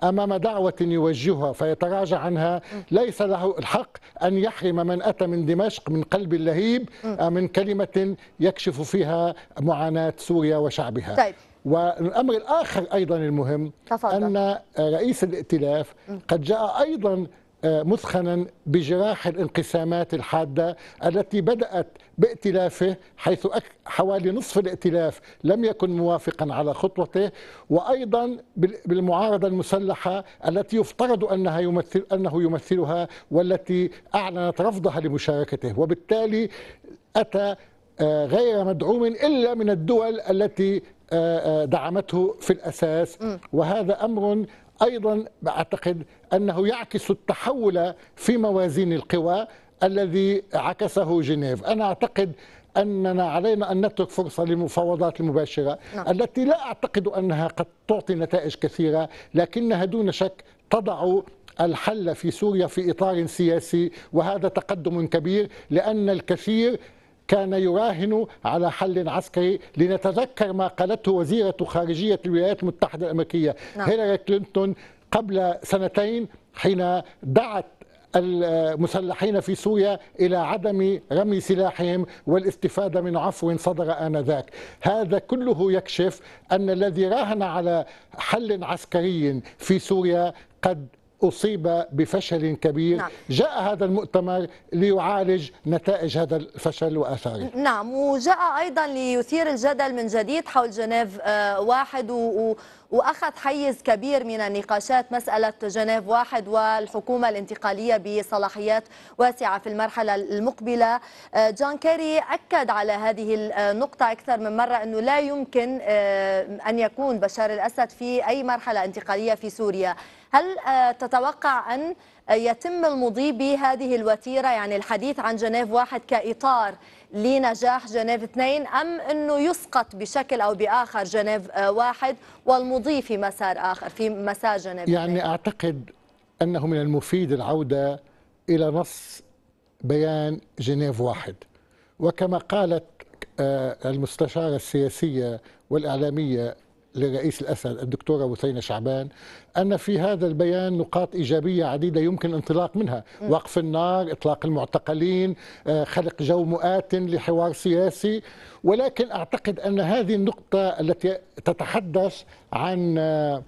أمام دعوة يوجهها فيتراجع عنها ليس له الحق أن يحرم من أتى من دمشق من قلب اللهيب آه، من كلمة يكشف فيها معاناة سوريا وشعبها طيب. والأمر الآخر أيضا المهم تفضل. أن رئيس الائتلاف قد جاء أيضا مثخنا بجراح الانقسامات الحادة التي بدأت بائتلافه حيث حوالي نصف الائتلاف لم يكن موافقا على خطوته وأيضا بال- بالمعارضة المسلحة التي يفترض أنها يمثل أنه يمثلها والتي أعلنت رفضها لمشاركته. وبالتالي أتى آه، غير مدعوم إلا من الدول التي آه، آه، دعمته في الأساس. وهذا أمر أيضا أعتقد أنه يعكس التحول في موازين القوى الذي عكسه جنيف أنا أعتقد أننا علينا أن نترك فرصة للمفاوضات المباشرة نعم. التي لا أعتقد أنها قد تعطي نتائج كثيرة لكنها دون شك تضع الحل في سوريا في إطار سياسي وهذا تقدم كبير لأن الكثير كان يراهن على حل عسكري لنتذكر ما قالته وزيرة خارجية الولايات المتحدة الأمريكية نعم. هيلاري كلينتون قبل سنتين حين دعت المسلحين في سوريا إلى عدم رمي سلاحهم والاستفادة من عفو صدر آنذاك. هذا كله يكشف أن الذي راهن على حل عسكري في سوريا قد أصيب بفشل كبير. نعم. جاء هذا المؤتمر ليعالج نتائج هذا الفشل وآثاره. نعم وجاء أيضا ليثير الجدل من جديد حول جنيف آه، واحد و- و- وأخذ حيز كبير من النقاشات مسألة جنيف واحد والحكومة الانتقالية بصلاحيات واسعة في المرحلة المقبلة. آه، جون كيري أكد على هذه النقطة أكثر من مرة أنه لا يمكن آه، أن يكون بشار الأسد في أي مرحلة انتقالية في سوريا. هل آه، تتوقع أن يتم المضي بهذه الوتيرة؟ يعني الحديث عن جنيف واحد كإطار لنجاح جنيف اثنين أم أنه يسقط بشكل أو بآخر جنيف آه، واحد والمضي في مسار آخر في مسار جنيف يعني أعتقد أنه من المفيد العودة إلى نص بيان جنيف واحد. وكما قالت آه، المستشارة السياسية والإعلامية لرئيس الأسد الدكتورة وثينة شعبان أن في هذا البيان نقاط إيجابية عديدة يمكن الانطلاق منها. وقف النار إطلاق المعتقلين آه، خلق جو مؤات لحوار سياسي ولكن أعتقد أن هذه النقطة التي تتحدث عن آه،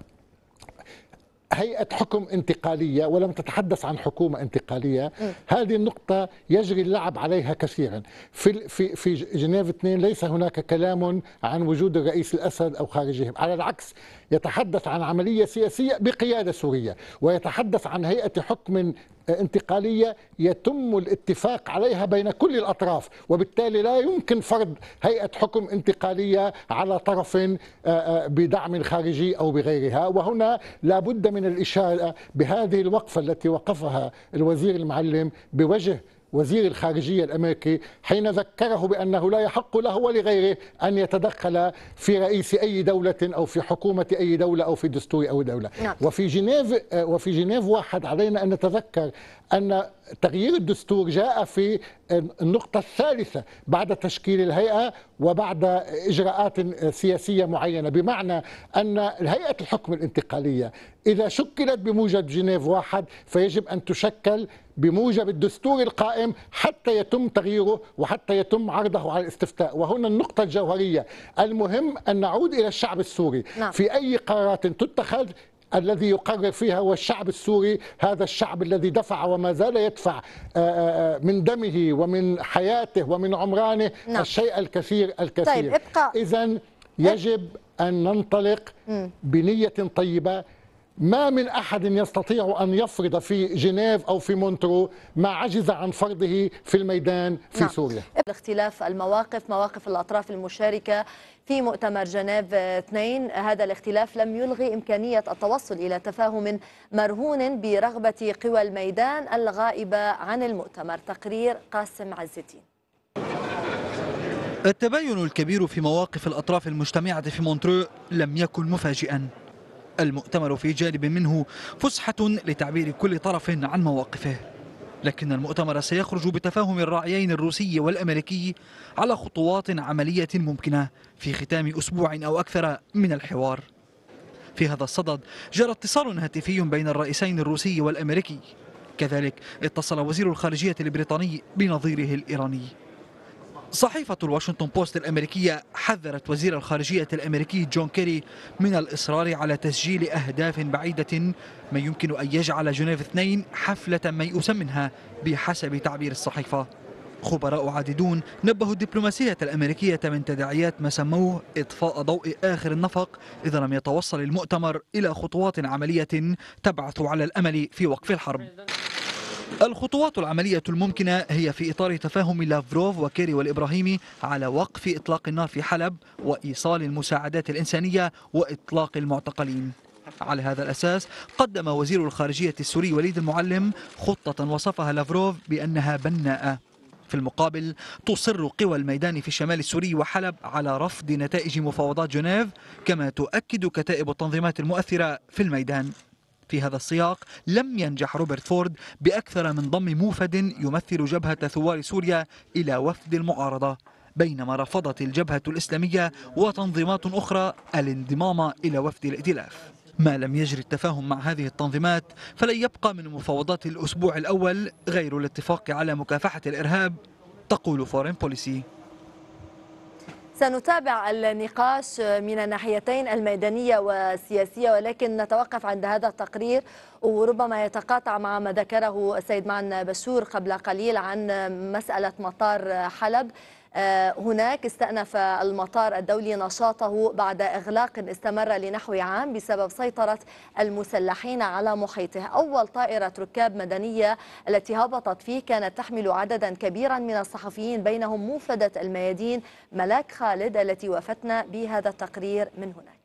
هيئة حكم انتقالية ولم تتحدث عن حكومة انتقالية. هذه النقطة يجري اللعب عليها كثيرا. في في في جنيف 2 ليس هناك كلام عن وجود الرئيس الأسد أو خارجه على العكس يتحدث عن عملية سياسية بقيادة سورية ويتحدث عن هيئة حكم انتقالية يتم الاتفاق عليها بين كل الأطراف وبالتالي لا يمكن فرض هيئة حكم انتقالية على طرف آه، آه، بدعم خارجي أو بغيرها. وهنا لا بد من الإشارة بهذه الوقفة التي وقفها الوزير المعلم بوجه وزير الخارجية الأمريكي حين ذكره بأنه لا يحق له ولغيره أن يتدخل في رئيس أي دولة أو في حكومة أي دولة أو في دستور أو دولة نعم. وفي جنيف وفي جنيف واحد علينا أن نتذكر أن تغيير الدستور جاء في النقطة الثالثة بعد تشكيل الهيئة وبعد إجراءات سياسية معينة بمعنى أن هيئة الحكم الانتقالية إذا شكلت بموجب جنيف واحد فيجب أن تشكل بموجب الدستور القائم حتى يتم تغييره وحتى يتم عرضه على الاستفتاء. وهنا النقطة الجوهرية. المهم أن نعود إلى الشعب السوري. نعم. في أي قرارات تتخذ الذي يقرر فيها هو الشعب السوري هذا الشعب الذي دفع وما زال يدفع آه، آه، من دمه ومن حياته ومن عمرانه نعم. الشيء الكثير الكثير طيب،. إذا يجب أن ننطلق. بنية طيبة ما من أحد يستطيع أن يفرض في جنيف أو في مونترو ما عجز عن فرضه في الميدان في نعم. سوريا. اختلاف المواقف مواقف الأطراف المشاركة في مؤتمر جنيف 2 هذا الاختلاف لم يلغي إمكانية التوصل إلى تفاهم مرهون برغبة قوى الميدان الغائبة عن المؤتمر. تقرير قاسم عز الدين التباين الكبير في مواقف الأطراف المجتمعة في مونترو لم يكن مفاجئا. المؤتمر في جانب منه فسحة لتعبير كل طرف عن مواقفه. لكن المؤتمر سيخرج بتفاهم الراعيين الروسي والأمريكي على خطوات عملية ممكنة في ختام أسبوع أو أكثر من الحوار. في هذا الصدد جرى اتصال هاتفي بين الرئيسين الروسي والأمريكي. كذلك اتصل وزير الخارجية البريطاني بنظيره الإيراني. صحيفة الواشنطن بوست الأمريكية حذرت وزير الخارجية الأمريكي جون كيري من الإصرار على تسجيل أهداف بعيدة ما يمكن أن يجعل جنيف 2 حفلة ميؤوسا منها بحسب تعبير الصحيفة. خبراء عديدون نبهوا الدبلوماسية الأمريكية من تداعيات ما سموه إطفاء ضوء آخر النفق إذا لم يتوصل المؤتمر إلى خطوات عملية تبعث على الأمل في وقف الحرب. الخطوات العملية الممكنة هي في إطار تفاهم لافروف وكيري والإبراهيمي على وقف إطلاق النار في حلب وإيصال المساعدات الإنسانية وإطلاق المعتقلين. على هذا الأساس قدم وزير الخارجية السوري وليد المعلم خطة وصفها لافروف بأنها بناءة. في المقابل تصر قوى الميدان في الشمال السوري وحلب على رفض نتائج مفاوضات جنيف كما تؤكد كتائب التنظيمات المؤثرة في الميدان. في هذا السياق لم ينجح روبرت فورد بأكثر من ضم موفد يمثل جبهة ثوار سوريا إلى وفد المعارضة بينما رفضت الجبهة الإسلامية وتنظيمات أخرى الانضمام إلى وفد الائتلاف. ما لم يجري التفاهم مع هذه التنظيمات فلن يبقى من مفاوضات الأسبوع الأول غير الاتفاق على مكافحة الإرهاب تقول فورين بوليسي سنتابع النقاش من الناحيتين الميدانية والسياسية ولكن نتوقف عند هذا التقرير. وربما يتقاطع مع ما ذكره السيد معن بشور قبل قليل عن مسألة مطار حلب. هناك استأنف المطار الدولي نشاطه بعد إغلاق استمر لنحو عام بسبب سيطرة المسلحين على محيطه. أول طائرة ركاب مدنية التي هبطت فيه كانت تحمل عددا كبيرا من الصحفيين بينهم موفدة الميادين ملاك خالد التي وفتنا بهذا التقرير من هناك.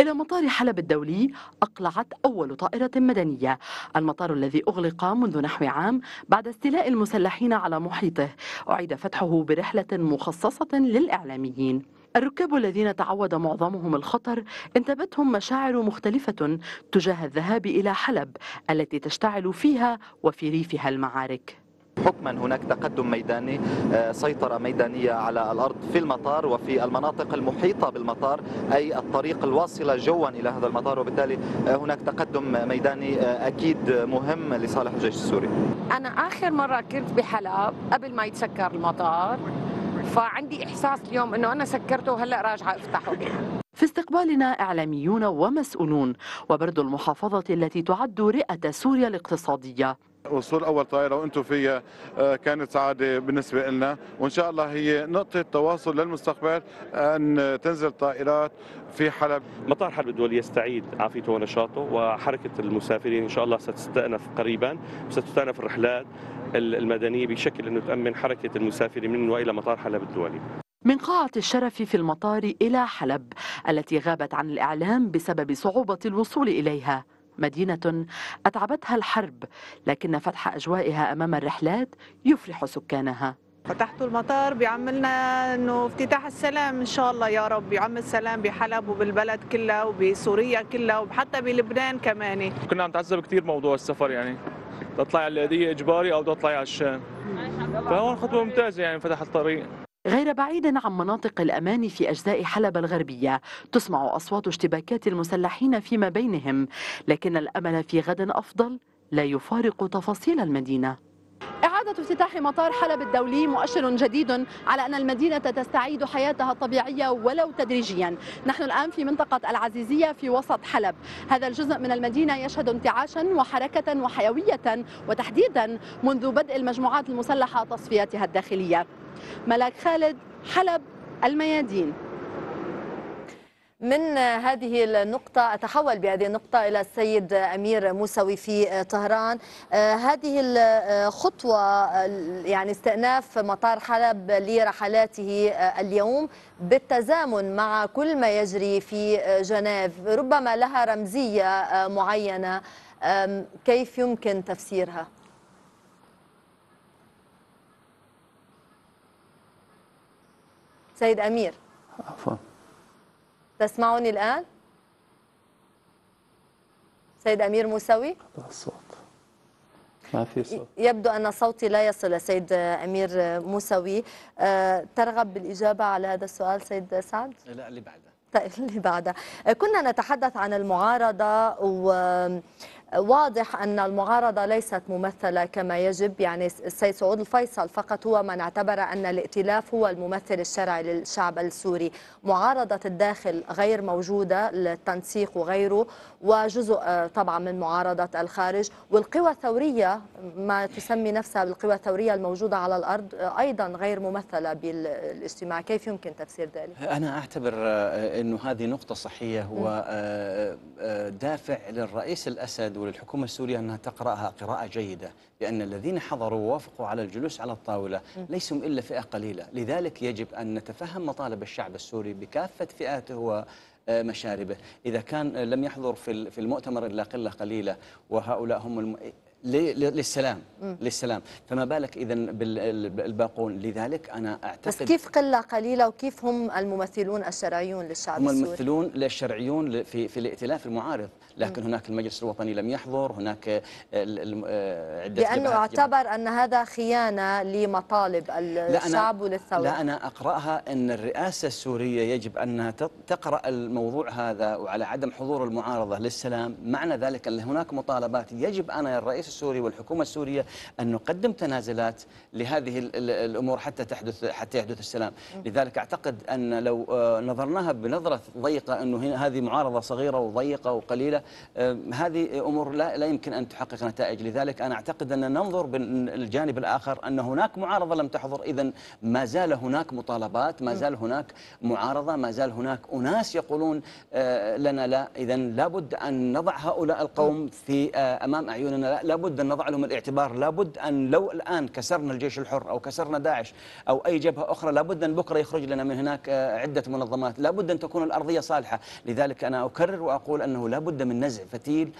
إلى مطار حلب الدولي أقلعت أول طائرة مدنية المطار الذي أغلق منذ نحو عام بعد استيلاء المسلحين على محيطه أعيد فتحه برحلة مخصصة للإعلاميين. الركاب الذين تعود معظمهم الخطر انتابتهم مشاعر مختلفة تجاه الذهاب إلى حلب التي تشتعل فيها وفي ريفها المعارك. حكما هناك تقدم ميداني آه، سيطرة ميدانية على الأرض في المطار وفي المناطق المحيطة بالمطار أي الطريق الواصلة جوا إلى هذا المطار. وبالتالي آه، هناك تقدم ميداني آه، أكيد مهم لصالح الجيش السوري. أنا آخر مرة كنت بحلب قبل ما يتسكر المطار فعندي إحساس اليوم إنه أنا سكرته وهلأ راجعة أفتحه. في استقبالنا إعلاميون ومسؤولون وبرد المحافظة التي تعد رئة سوريا الاقتصادية. وصول أول طائرة وأنتم فيها آه، كانت سعادة بالنسبة لنا وإن شاء الله هي نقطة تواصل للمستقبل أن تنزل طائرات في حلب. مطار حلب الدولي يستعيد عافيته ونشاطه وحركة المسافرين إن شاء الله ستستأنف قريبا ستستأنف الرحلات المدنية بشكل إنه تأمن حركة المسافرين من وإلى مطار حلب الدولي. من قاعة الشرف في المطار إلى حلب التي غابت عن الإعلام بسبب صعوبة الوصول إليها. مدينة أتعبتها الحرب لكن فتح أجوائها أمام الرحلات يفرح سكانها. فتحتوا المطار بيعملنا إنه افتتاح السلام إن شاء الله يا رب. يعم السلام بحلب وبالبلد كلها وبسوريا كلها وحتى بلبنان كمان. كنا عم نتعذب كثير موضوع السفر يعني. تطلعي على القضية إجباري أو تطلعي على الشام. فهون خطوة ممتازة يعني فتح الطريق. غير بعيد عن مناطق الأمان في أجزاء حلب الغربية تسمع أصوات اشتباكات المسلحين فيما بينهم لكن الأمل في غد أفضل لا يفارق تفاصيل المدينة. إعادة افتتاح مطار حلب الدولي مؤشر جديد على أن المدينة تستعيد حياتها الطبيعية ولو تدريجيا. نحن الآن في منطقة العزيزية في وسط حلب. هذا الجزء من المدينة يشهد انتعاشا وحركة وحيوية وتحديدا منذ بدء المجموعات المسلحة تصفيتها الداخلية. ملاك خالد حلب الميادين. من هذه النقطة أتحول بهذه النقطة إلى السيد أمير موسوي في طهران. هذه الخطوة يعني استئناف مطار حلب لرحلاته اليوم بالتزامن مع كل ما يجري في جنيف. ربما لها رمزية معينة. كيف يمكن تفسيرها؟ سيد أمير. عفوا. تسمعني الآن؟ سيد أمير موسوي؟ الصوت. ما في صوت. يبدو أن صوتي لا يصل سيد أمير موسوي. أه ترغب بالإجابة على هذا السؤال سيد سعد؟ لا اللي بعده. طيب اللي بعده. كنا نتحدث عن المعارضة و واضح أن المعارضة ليست ممثلة كما يجب يعني السيد سعود الفيصل فقط هو من اعتبر أن الائتلاف هو الممثل الشرعي للشعب السوري. معارضة الداخل غير موجودة للتنسيق وغيره وجزء طبعا من معارضة الخارج. والقوى الثورية ما تسمي نفسها بالقوى الثورية الموجودة على الأرض أيضا غير ممثلة بالاجتماع. كيف يمكن تفسير ذلك؟ أنا أعتبر أنه هذه نقطة صحية ودافع للرئيس الأسد وللحكومة السورية أنها تقرأها قراءة جيدة لأن الذين حضروا ووافقوا على الجلوس على الطاولة ليسوا إلا فئة قليلة. لذلك يجب أن نتفهم مطالب الشعب السوري بكافة فئاته ومشاربه. إذا كان لم يحضر في المؤتمر إلا قلة قليلة وهؤلاء هم الم... للسلام. م. للسلام. فما بالك إذا بالباقون لذلك أنا أعتقد بس كيف قلة قليلة وكيف هم الممثلون الشرعيون للشعب هم الممثلون للشرعيون في في الائتلاف المعارض. لكن م. هناك المجلس الوطني لم يحضر هناك عدة لأنه اعتبر أن هذا خيانة لمطالب الشعب وللثوره لا أنا أقرأها أن الرئاسة السورية يجب أنها تقرأ الموضوع هذا وعلى عدم حضور المعارضة للسلام. معنى ذلك أن هناك مطالبات. يجب أنا الرئيس السوري والحكومة السورية أن نقدم تنازلات لهذه الأمور حتى تحدث حتى يحدث السلام. لذلك أعتقد أن لو نظرناها بنظرة ضيقة أنه هذه معارضة صغيرة وضيقة وقليلة هذه أمور لا, لا يمكن أن تحقق نتائج. لذلك أنا أعتقد أن ننظر بالجانب الآخر أن هناك معارضة لم تحضر. إذا ما زال هناك مطالبات ما زال هناك معارضة ما زال هناك أناس يقولون لنا لا. إذا لابد أن نضع هؤلاء القوم في أمام أعيننا. لابد أن نضع لهم الاعتبار لابد أن لو الآن كسرنا الجيش الحر أو كسرنا داعش أو أي جبهة أخرى لابد أن بكرة يخرج لنا من هناك عدة منظمات لابد أن تكون الأرضية صالحة. لذلك أنا أكرر وأقول أنه لابد من نزع فتيل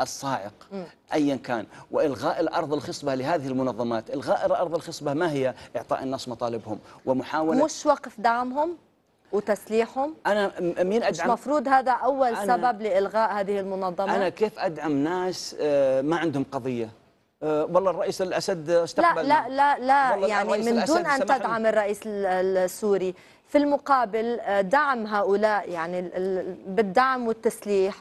الصاعق ايا كان. وإلغاء الأرض الخصبة لهذه المنظمات، إلغاء الأرض الخصبة ما هي؟ إعطاء الناس مطالبهم ومحاولة مش وقف دعمهم؟ وتسليحهم؟ أنا مين أدعم؟ مش مفروض هذا أول سبب لإلغاء هذه المنظمات أنا كيف أدعم ناس ما عندهم قضية؟ والله الرئيس الأسد استقبل. لا لا لا لا يعني من دون أن تدعم الرئيس السوري. في المقابل دعم هؤلاء يعني بالدعم والتسليح.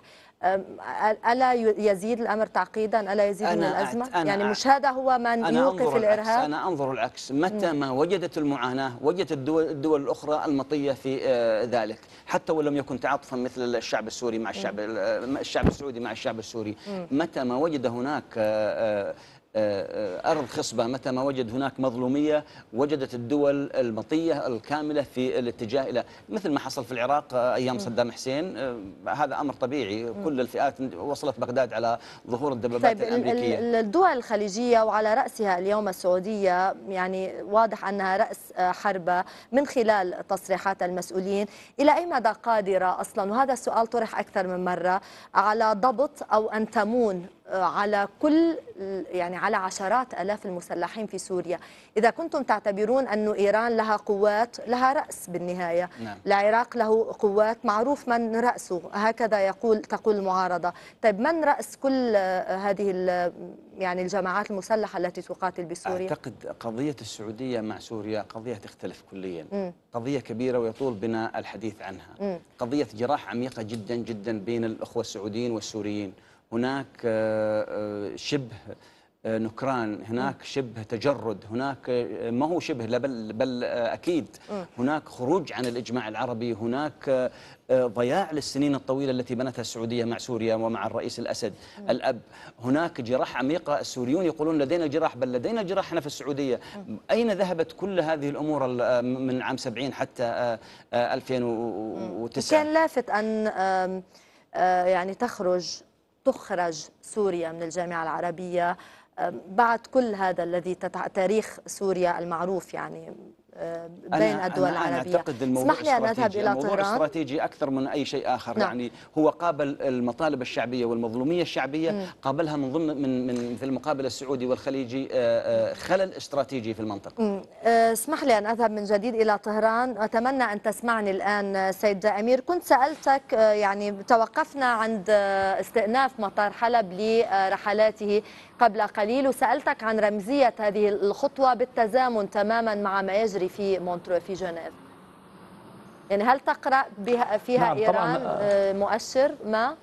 ألا يزيد الأمر تعقيدا ألا يزيد من أنا الأزمة؟ أعت- أنا يعني مش هذا هو من أنا يوقف الإرهاب؟ أنا أنظر العكس. متى ما وجدت المعاناة وجدت الدول, الدول الأخرى المطية في آه، ذلك. حتى ولم يكن تعاطفا مثل الشعب السوري مع الشعب ال- الشعب السعودي مع الشعب السوري. متى ما وجد هناك آه، آه، أرض خصبة متى ما وجد هناك مظلومية وجدت الدول المطية الكاملة في الاتجاه إلى مثل ما حصل في العراق آه، أيام. صدام حسين آه، هذا أمر طبيعي. كل الفئات وصلت بغداد على ظهور الدبابات طيب ال- الأمريكية. ال- الدول الخليجية وعلى رأسها اليوم السعودية يعني واضح أنها رأس آه، حربة من خلال تصريحات المسؤولين. إلى أي مدى قادرة أصلا؟ وهذا السؤال طرح أكثر من مرة على ضبط أو أن تمون آه، على كل يعني على عشرات آلاف المسلحين في سوريا. إذا كنتم تعتبرون أن إيران لها قوات لها رأس بالنهاية. نعم. العراق له قوات. معروف من رأسه. هكذا يقول تقول المعارضة. طيب من رأس كل هذه ال- يعني الجماعات المسلحة التي تقاتل بسوريا؟ أعتقد قضية السعودية مع سوريا قضية تختلف كليا. مم. قضية كبيرة ويطول بنا الحديث عنها. مم. قضية جراح عميقة جدا جدا بين الأخوة السعوديين والسوريين. هناك آه، آه، شبه آه، نكران هناك شبه تجرد هناك ما هو شبه لا بل, بل أكيد. هناك خروج عن الإجماع العربي هناك ضياع للسنين الطويلة التي بنتها السعودية مع سوريا ومع الرئيس الأسد الأب. هناك جراح عميقة السوريون يقولون لدينا جراح بل لدينا جراح إحنا في السعودية. أين ذهبت كل هذه الأمور ال- من عام 70 حتى آه، آه، 2009 كان لافت أن يعني تخرج تخرج سوريا من الجامعة العربية بعد كل هذا الذي. تاريخ سوريا المعروف يعني بين أنا الدول أنا العربية أعتقد الموضوع اسمح لي أن أذهب. إلى الموضوع طهران استراتيجي أكثر من أي شيء آخر نعم. يعني هو قابل المطالب الشعبية والمظلومية الشعبية مم. قابلها من ضمن من من في المقابل السعودي والخليجي آه، آه، خلل استراتيجي في المنطقة. آه، اسمح لي أن أذهب من جديد إلى طهران أتمنى أن تسمعني الآن سيد أمير كنت سألتك يعني توقفنا عند استئناف مطار حلب لرحلاته قبل قليل وسألتك عن رمزية هذه الخطوة بالتزامن تماما مع ما يجري في مونترو في جنيف يعني هل تقرأ بها فيها نعم، إيران آه، مؤشر ما؟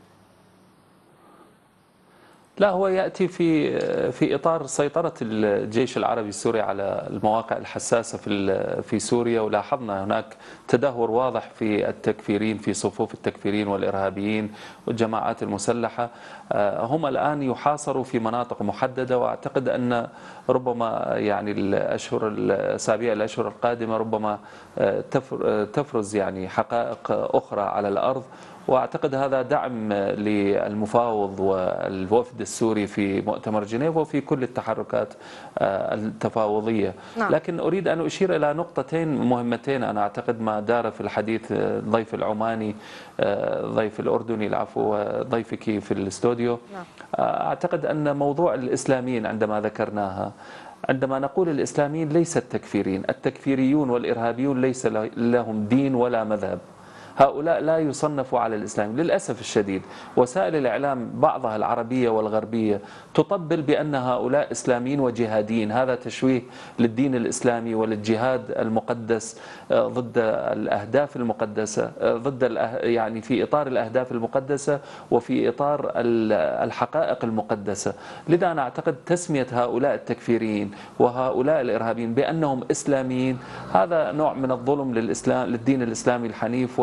لا هو يأتي في في إطار سيطرة الجيش العربي السوري على المواقع الحساسة في في سوريا ولاحظنا هناك تدهور واضح في التكفيرين في صفوف التكفيرين والإرهابيين والجماعات المسلحة. آه، هم الآن يحاصروا في مناطق محددة وأعتقد أن ربما يعني الأشهر الأسابيع الأشهر القادمة ربما آه، آه، تفرز يعني حقائق أخرى على الأرض. وأعتقد هذا دعم للمفاوض والوفد السوري في مؤتمر جنيف وفي كل التحركات آه، التفاوضية نعم. لكن أريد أن أشير إلى نقطتين مهمتين أنا أعتقد ما دار في الحديث آه، ضيف العماني آه، ضيف الأردني العفو وضيفك في الاستوديو نعم. آه، أعتقد أن موضوع الإسلاميين عندما ذكرناها عندما نقول الإسلاميين ليس التكفيرين التكفيريون والإرهابيون ليس لهم دين ولا مذهب هؤلاء لا يصنفوا على الإسلام للأسف الشديد وسائل الإعلام بعضها العربية والغربية تطبل بأن هؤلاء إسلاميين وجهاديين هذا تشويه للدين الإسلامي وللجهاد المقدس آه، ضد الأهداف المقدسة آه، ضد يعني في إطار الأهداف المقدسة وفي إطار ال- الحقائق المقدسة. لذا أنا أعتقد تسمية هؤلاء التكفيريين وهؤلاء الإرهابيين بأنهم إسلاميين هذا نوع من الظلم للإسلام للدين الإسلامي الحنيف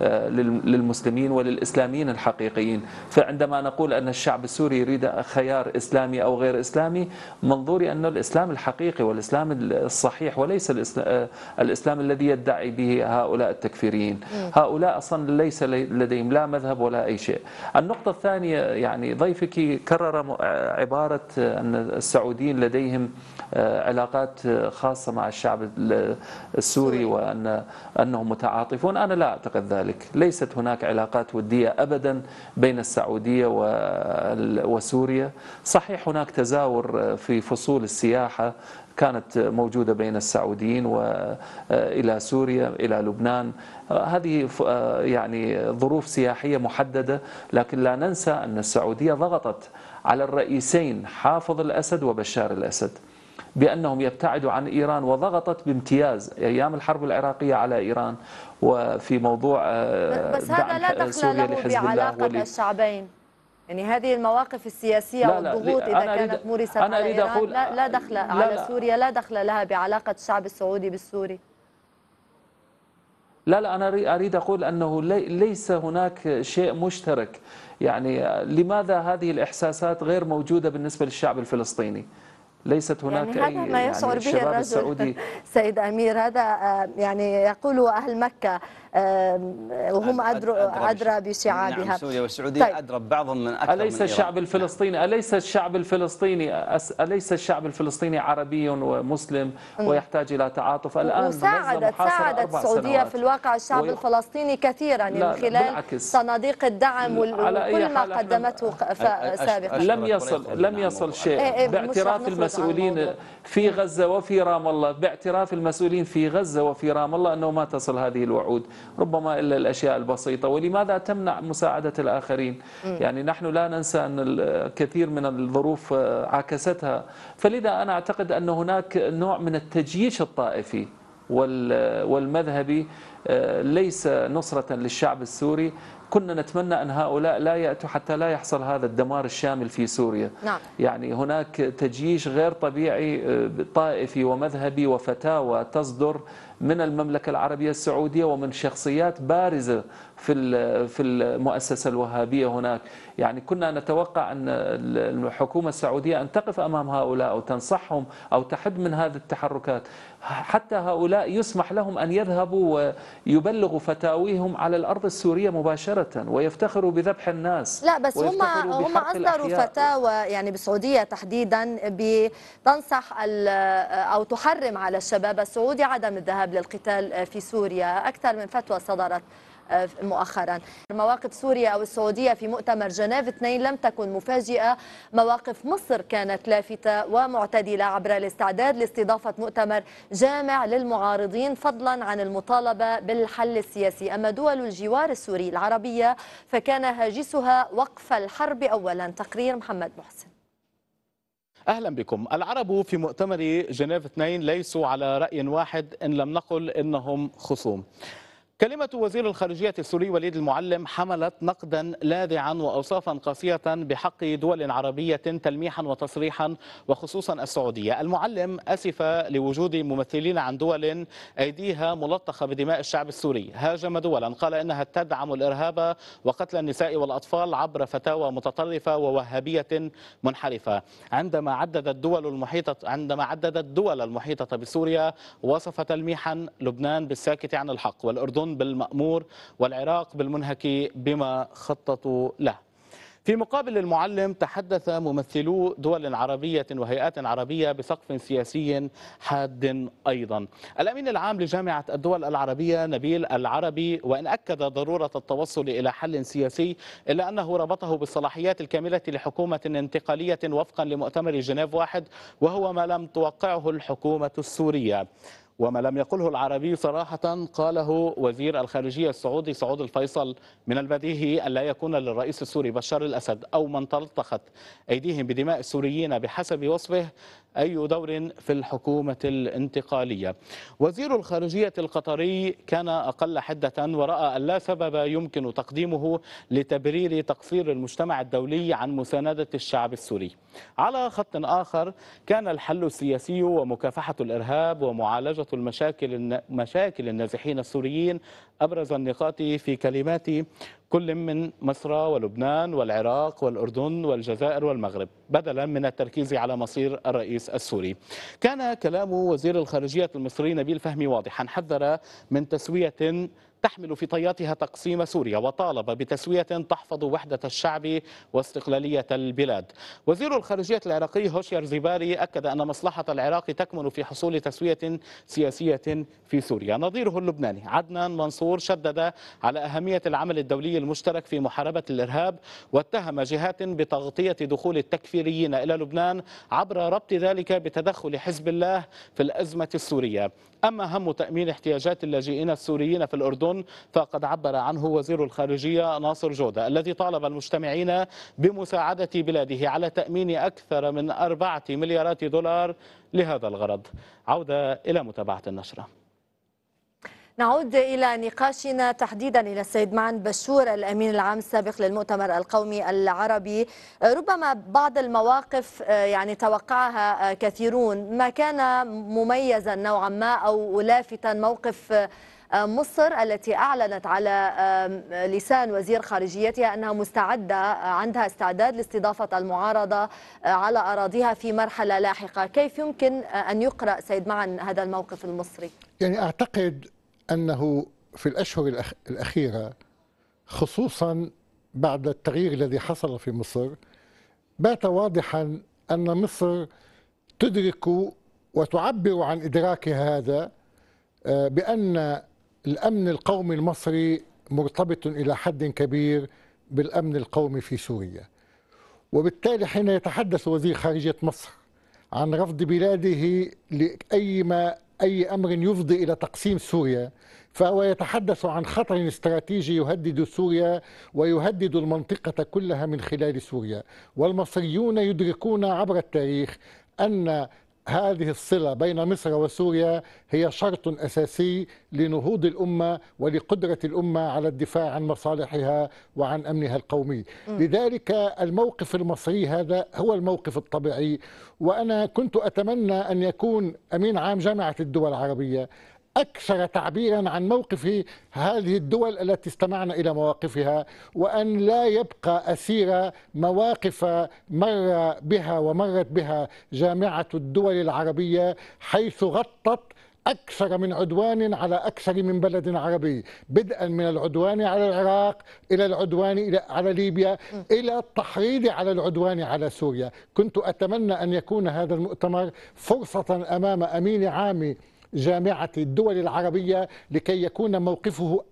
وللمسلمين وللإسلاميين الحقيقيين. فعندما نقول أن الشعب السوري يريد خيار إسلامي أو غير إسلامي منظوري أن الإسلام الحقيقي والإسلام الصحيح وليس الإسل- الإسلام الذي يدعي به هؤلاء التكفيريين. هؤلاء أصلا ليس لي- لديهم لا مذهب ولا أي شيء. النقطة الثانية يعني ضيفك كرر عبارة أن السعوديين لديهم آه، علاقات خاصة مع الشعب ال- السوري وأن أنهم متعاطفون. أنا لا أعتقد ذلك ليست هناك علاقات ودية أبدا بين السعودية وسوريا. صحيح هناك تزاور في فصول السياحة كانت موجودة بين السعوديين وإلى سوريا إلى لبنان. هذه يعني ظروف سياحية محددة لكن لا ننسى أن السعودية ضغطت على الرئيسين حافظ الأسد وبشار الأسد. بأنهم يبتعدوا عن إيران وضغطت بامتياز أيام الحرب العراقية على إيران وفي موضوع آه، بس هذا لا دعم دخل سوريا له بعلاقة ولي- الشعبين. يعني هذه المواقف السياسية لا، لا، والضغوط إذا كانت مورست أنا على أريد إيران أقول- لا, لا دخل لا، على لا. سوريا لا دخل لها بعلاقة الشعب السعودي بالسوري. لا لا أنا أري- أريد أقول أنه لي- ليس هناك شيء مشترك. يعني لماذا هذه الإحساسات غير موجودة بالنسبة للشعب الفلسطيني؟ ليست هناك يعني هذا أي ما يشعر به الشباب الرجل السعودي. سيد أمير. هذا آه، يعني يقوله أهل مكة وهم أدرى أدرى بشعابها نعم سوريا والسعودية طيب. أدرى ببعضهم من أكثر أليس من الشعب إيران. الفلسطيني أليس الشعب الفلسطيني أليس الشعب الفلسطيني عربي ومسلم. ويحتاج إلى تعاطف الآن وساعدت ساعدت السعودية. في الواقع الشعب وي- الفلسطيني كثيرا يعني لا، من لا، خلال بالعكس. صناديق الدعم وال- على أي وكل ما قدمته سابقا لم يصل لم يصل شيء إيه إيه، باعتراف المسؤولين. في غزة وفي رام الله باعتراف المسؤولين في غزة وفي رام الله أنه ما تصل هذه الوعود ربما إلا الأشياء البسيطة. ولماذا تمنع مساعدة الآخرين. يعني نحن لا ننسى أن الكثير من الظروف آه، عاكستها. فلذا أنا أعتقد أن هناك نوع من التجييش الطائفي وال- والمذهبي آه، ليس نصرة للشعب السوري. كنا نتمنى أن هؤلاء لا يأتوا حتى لا يحصل هذا الدمار الشامل في سوريا. نعم. يعني هناك تجييش غير طبيعي آه، طائفي ومذهبي وفتاوى تصدر من المملكة العربية السعودية ومن شخصيات بارزة في في المؤسسة الوهابية هناك. يعني كنا نتوقع أن الحكومة السعودية أن تقف أمام هؤلاء أو تنصحهم أو تحد من هذه التحركات. حتى هؤلاء يسمح لهم أن يذهبوا ويبلغوا فتاويهم على الأرض السورية مباشرة ويفتخروا بذبح الناس لا بس هم هم الأحياء. فتاوى يعني بالسعودية تحديدا بتنصح أو تحرم على الشباب السعودي عدم الذهاب للقتال في سوريا أكثر من فتوى صدرت مؤخرا. مواقف سوريا أو السعودية في مؤتمر جنيف 2 لم تكن مفاجئة. مواقف مصر كانت لافتة ومعتدلة عبر الاستعداد لاستضافة مؤتمر جامع للمعارضين فضلا عن المطالبة بالحل السياسي. أما دول الجوار السوري العربية فكان هاجسها وقف الحرب اولا. تقرير محمد محسن. أهلا بكم. العرب في مؤتمر جنيف 2 ليسوا على رأي واحد إن لم نقل إنهم خصوم. كلمة وزير الخارجية السوري وليد المعلم حملت نقدا لاذعا وأوصافا قاسية بحق دول عربية تلميحا وتصريحا وخصوصا السعودية. المعلم أسف لوجود ممثلين عن دول أيديها ملطخة بدماء الشعب السوري. هاجم دولا قال إنها تدعم الإرهاب وقتل النساء والأطفال عبر فتاوى متطرفة ووهابية منحرفة. عندما عدد الدول المحيطة عندما عدد الدول المحيطة بسوريا وصف تلميحا لبنان بالساكت عن الحق. والأردن بالمأمور والعراق بالمنهك بما خططوا له. في مقابل المعلم تحدث ممثلو دول عربية وهيئات عربية بسقف سياسي حاد أيضا. الأمين العام لجامعة الدول العربية نبيل العربي وإن أكد ضرورة التوصل إلى حل سياسي إلا أنه ربطه بالصلاحيات الكاملة لحكومة انتقالية وفقا لمؤتمر جنيف واحد وهو ما لم توقعه الحكومة السورية. وما لم يقله العربي صراحة قاله وزير الخارجية السعودي سعود الفيصل من البديهي أن لا يكون للرئيس السوري بشار الأسد أو من تلطخت أيديهم بدماء السوريين بحسب وصفه أي دور في الحكومة الانتقالية. وزير الخارجية القطري كان أقل حدة ورأى أن لا سبب يمكن تقديمه لتبرير تقصير المجتمع الدولي عن مساندة الشعب السوري. على خط آخر كان الحل السياسي ومكافحة الإرهاب ومعالجة المشاكل مشاكل النازحين السوريين أبرز النقاط في كلمات كل من مصر ولبنان والعراق والأردن والجزائر والمغرب بدلا من التركيز على مصير الرئيس السوري. كان كلام وزير الخارجية المصري نبيل فهمي واضحا حذر من تسوية تحمل في طياتها تقسيم سوريا وطالب بتسوية تحفظ وحدة الشعب واستقلالية البلاد. وزير الخارجية العراقي هوشيار زيباري أكد أن مصلحة العراق تكمن في حصول تسوية سياسية في سوريا. نظيره اللبناني عدنان منصور شدد على أهمية العمل الدولي المشترك في محاربة الإرهاب واتهم جهات بتغطية دخول التكفيريين إلى لبنان عبر ربط ذلك بتدخل حزب الله في الأزمة السورية. أما هم تأمين احتياجات اللاجئين السوريين في الأردن فقد عبر عنه وزير الخارجية ناصر جودة الذي طالب المجتمعين بمساعدة بلاده على تأمين أكثر من أربعة مليارات دولار لهذا الغرض. عودة إلى متابعة النشرة. نعود إلى نقاشنا. تحديدا إلى السيد معن بشور الأمين العام السابق للمؤتمر القومي العربي. ربما بعض المواقف آه، يعني توقعها آه، كثيرون. ما كان مميزا نوعا ما أو لافتا موقف آه، مصر التي أعلنت على لسان وزير خارجيتها أنها مستعدة آه، عندها استعداد لاستضافة المعارضة آه، على أراضيها في مرحلة لاحقة كيف يمكن آه، أن يقرأ سيد معن هذا الموقف المصري؟ يعني أعتقد أنه في الأشهر الأخ- الأخيرة خصوصا بعد التغيير الذي حصل في مصر بات واضحا أن مصر تدرك وتعبر عن إدراكها هذا آه، بأن الأمن القومي المصري مرتبط إلى حد كبير بالأمن القومي في سوريا. وبالتالي حين يتحدث وزير خارجية مصر عن رفض بلاده لأي ما أي أمر يفضي إلى تقسيم سوريا فهو يتحدث عن خطر استراتيجي يهدد سوريا ويهدد المنطقة كلها من خلال سوريا. والمصريون يدركون عبر التاريخ أن هذه الصلة بين مصر وسوريا هي شرط أساسي لنهوض الأمة ولقدرة الأمة على الدفاع عن مصالحها وعن أمنها القومي. لذلك الموقف المصري هذا هو الموقف الطبيعي وأنا كنت أتمنى أن يكون أمين عام جامعة الدول العربية. أكثر تعبيرا عن موقف هذه الدول التي استمعنا إلى مواقفها وأن لا يبقى أسير مواقف مر بها ومرت بها جامعة الدول العربية حيث غطت أكثر من عدوان على أكثر من بلد عربي بدءا من العدوان على العراق إلى العدوان إلى- على ليبيا إلى التحريض على العدوان على سوريا. كنت أتمنى أن يكون هذا المؤتمر فرصة أمام أمين عام جامعة الدول العربية لكي يكون موقفه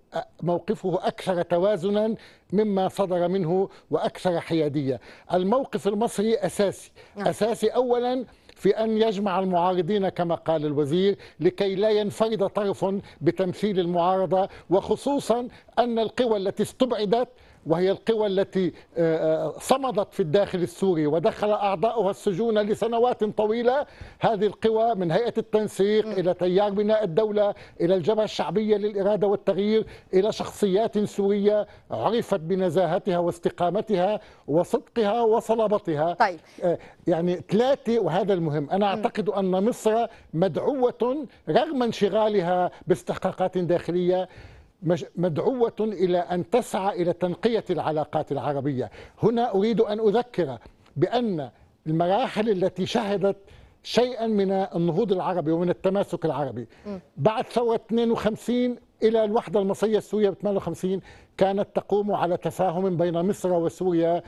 موقفه أكثر توازنا مما صدر منه وأكثر حيادية. الموقف المصري أساسي. أساسي أولا في أن يجمع المعارضين كما قال الوزير لكي لا ينفرد طرف بتمثيل المعارضة وخصوصا أن القوى التي استبعدت وهي القوى التي آه، آه، صمدت في الداخل السوري ودخل أعضاؤها السجون لسنوات طويلة. هذه القوى من هيئة التنسيق إلى تيار بناء الدولة إلى الجبهة الشعبية للإرادة والتغيير إلى شخصيات سورية عرفت بنزاهتها واستقامتها وصدقها وصلابتها. طيب. يعني ثلاثة وهذا المهم. أنا أعتقد أن مصر مدعوة رغم انشغالها باستحقاقات داخلية. مدعوة إلى أن تسعى إلى تنقية العلاقات العربية. هنا أريد أن أذكر بأن المراحل التي شهدت شيئا من النهوض العربي ومن التماسك العربي. بعد ثورة 52 إلى الوحدة المصرية السورية ب 58 كانت تقوم على تفاهم بين مصر وسوريا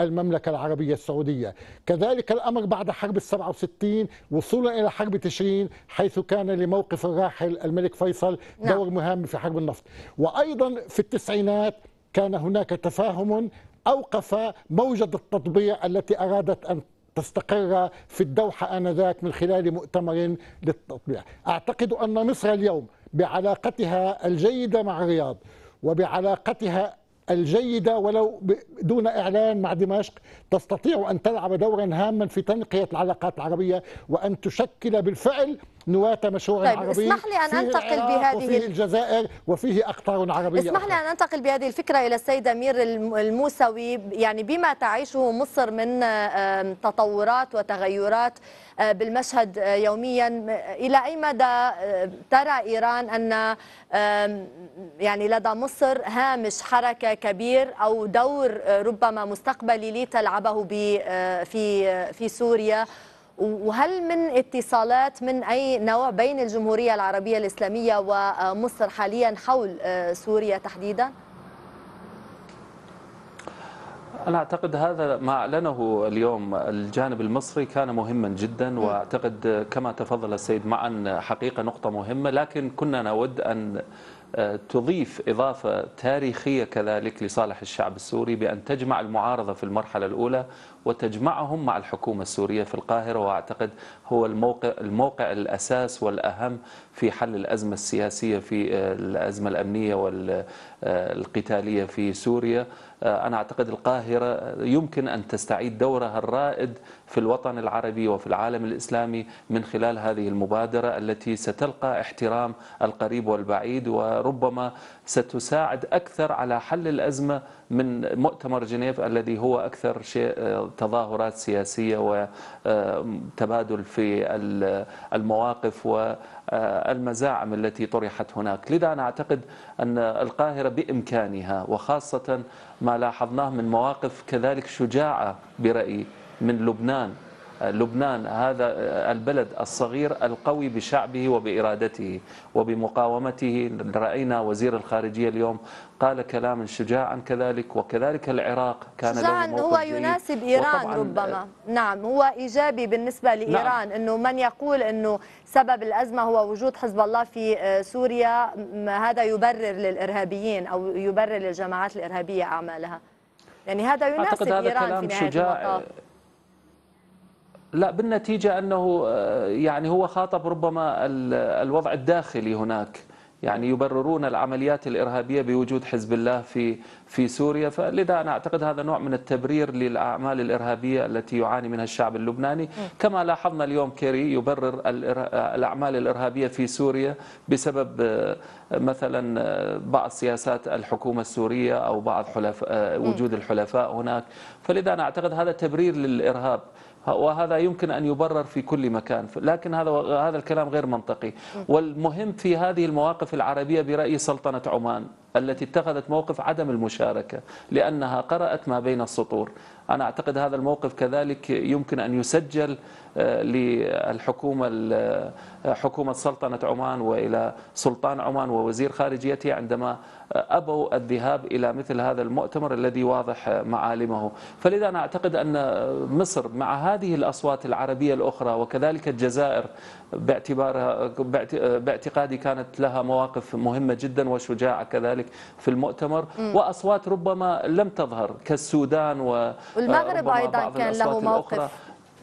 والمملكة العربية السعودية. كذلك الأمر بعد حرب السبعة وستين وصولا إلى حرب تشرين حيث كان لموقف الراحل الملك فيصل نعم. دور مهم في حرب النفط. وأيضا في التسعينات كان هناك تفاهم أوقف موجة التطبيع التي أرادت أن تستقر في الدوحة آنذاك من خلال مؤتمر للتطبيع. أعتقد أن مصر اليوم بعلاقتها الجيدة مع الرياض وبعلاقتها الجيدة ولو دون إعلان مع دمشق تستطيع أن تلعب دورا هاما في تنقية العلاقات العربية وأن تشكل بالفعل نواة مشروع طيب، عربي اسمح لي أن أنتقل بهذه وفيه ال- الجزائر وفيه أقطار عربية اسمح لي. أن أنتقل بهذه الفكرة إلى السيد أمير الم- الموسوي يعني بما تعيشه مصر من تطورات وتغيرات بالمشهد آه، يوميا إلى أي مدى آه، ترى إيران أن يعني لدى مصر هامش حركة كبير أو دور آه، ربما مستقبلي لتلعبه آه، في آه، في سوريا وهل من اتصالات من أي نوع بين الجمهورية العربية الإسلامية ومصر حاليا حول آه، سوريا تحديدا؟ أنا أعتقد هذا ما أعلنه اليوم الجانب المصري كان مهما جدا وأعتقد كما تفضل السيد معا حقيقة نقطة مهمة. لكن كنا نود أن آه، تضيف إضافة تاريخية كذلك لصالح الشعب السوري بأن تجمع المعارضة في المرحلة الأولى وتجمعهم مع الحكومة السورية في القاهرة وأعتقد هو الموقع, الموقع الأساس والأهم في حل الأزمة السياسية في آه، الأزمة الأمنية والقتالية في سوريا. آه، أنا أعتقد القاهرة يمكن أن تستعيد دورها الرائد في الوطن العربي وفي العالم الإسلامي من خلال هذه المبادرة التي ستلقى احترام القريب والبعيد وربما ستساعد أكثر على حل الأزمة من مؤتمر جنيف الذي هو أكثر شيء آه، تظاهرات سياسية وتبادل في ال- المواقف والمزاعم التي طرحت هناك. لذا أنا أعتقد أن القاهرة بإمكانها وخاصة ما لاحظناه من مواقف كذلك شجاعة برأيي من لبنان. لبنان هذا البلد الصغير القوي بشعبه وبإرادته وبمقاومته. رأينا وزير الخارجية اليوم قال كلاما شجاعا كذلك وكذلك العراق كان شجاعا له هو. يناسب إيران ربما. نعم هو إيجابي بالنسبة لإيران أنه من يقول أنه سبب الأزمة هو وجود حزب الله في آه، سوريا. هذا يبرر للإرهابيين أو يبرر للجماعات الإرهابية أعمالها. يعني هذا يناسب أعتقد هذا إيران في كلام نهاية شجاع المطاف. لا بالنتيجة أنه آه، يعني هو خاطب ربما ال- الوضع الداخلي هناك. يعني يبررون العمليات الإرهابية بوجود حزب الله في في سوريا. فلذا أنا أعتقد هذا نوع من التبرير للأعمال الإرهابية التي يعاني منها الشعب اللبناني. كما لاحظنا اليوم كيري يبرر الأعمال الإرهابية في سوريا بسبب آه، مثلا آه، بعض سياسات الحكومة السورية أو بعض حلف وجود الحلفاء هناك. فلذا أنا أعتقد هذا تبرير للإرهاب. وهذا يمكن أن يبرر في كل مكان. لكن هذا هذا الكلام غير منطقي. والمهم في هذه المواقف العربية برأي سلطنة عمان التي اتخذت موقف عدم المشاركة لأنها قرأت ما بين السطور. أنا أعتقد هذا الموقف كذلك يمكن أن يسجل آه، للحكومة ال- حكومة سلطنة عمان وإلى سلطان عمان ووزير خارجيته عندما آه، أبوا الذهاب إلى مثل هذا المؤتمر الذي واضح معالمه فلذا أنا أعتقد أن مصر مع هذه الأصوات العربية الأخرى وكذلك الجزائر باعتبارها باعت- باعتقادي كانت لها مواقف مهمة جدا وشجاعة كذلك في المؤتمر مم. وأصوات ربما لم تظهر كالسودان والمغرب أيضا كان له. موقف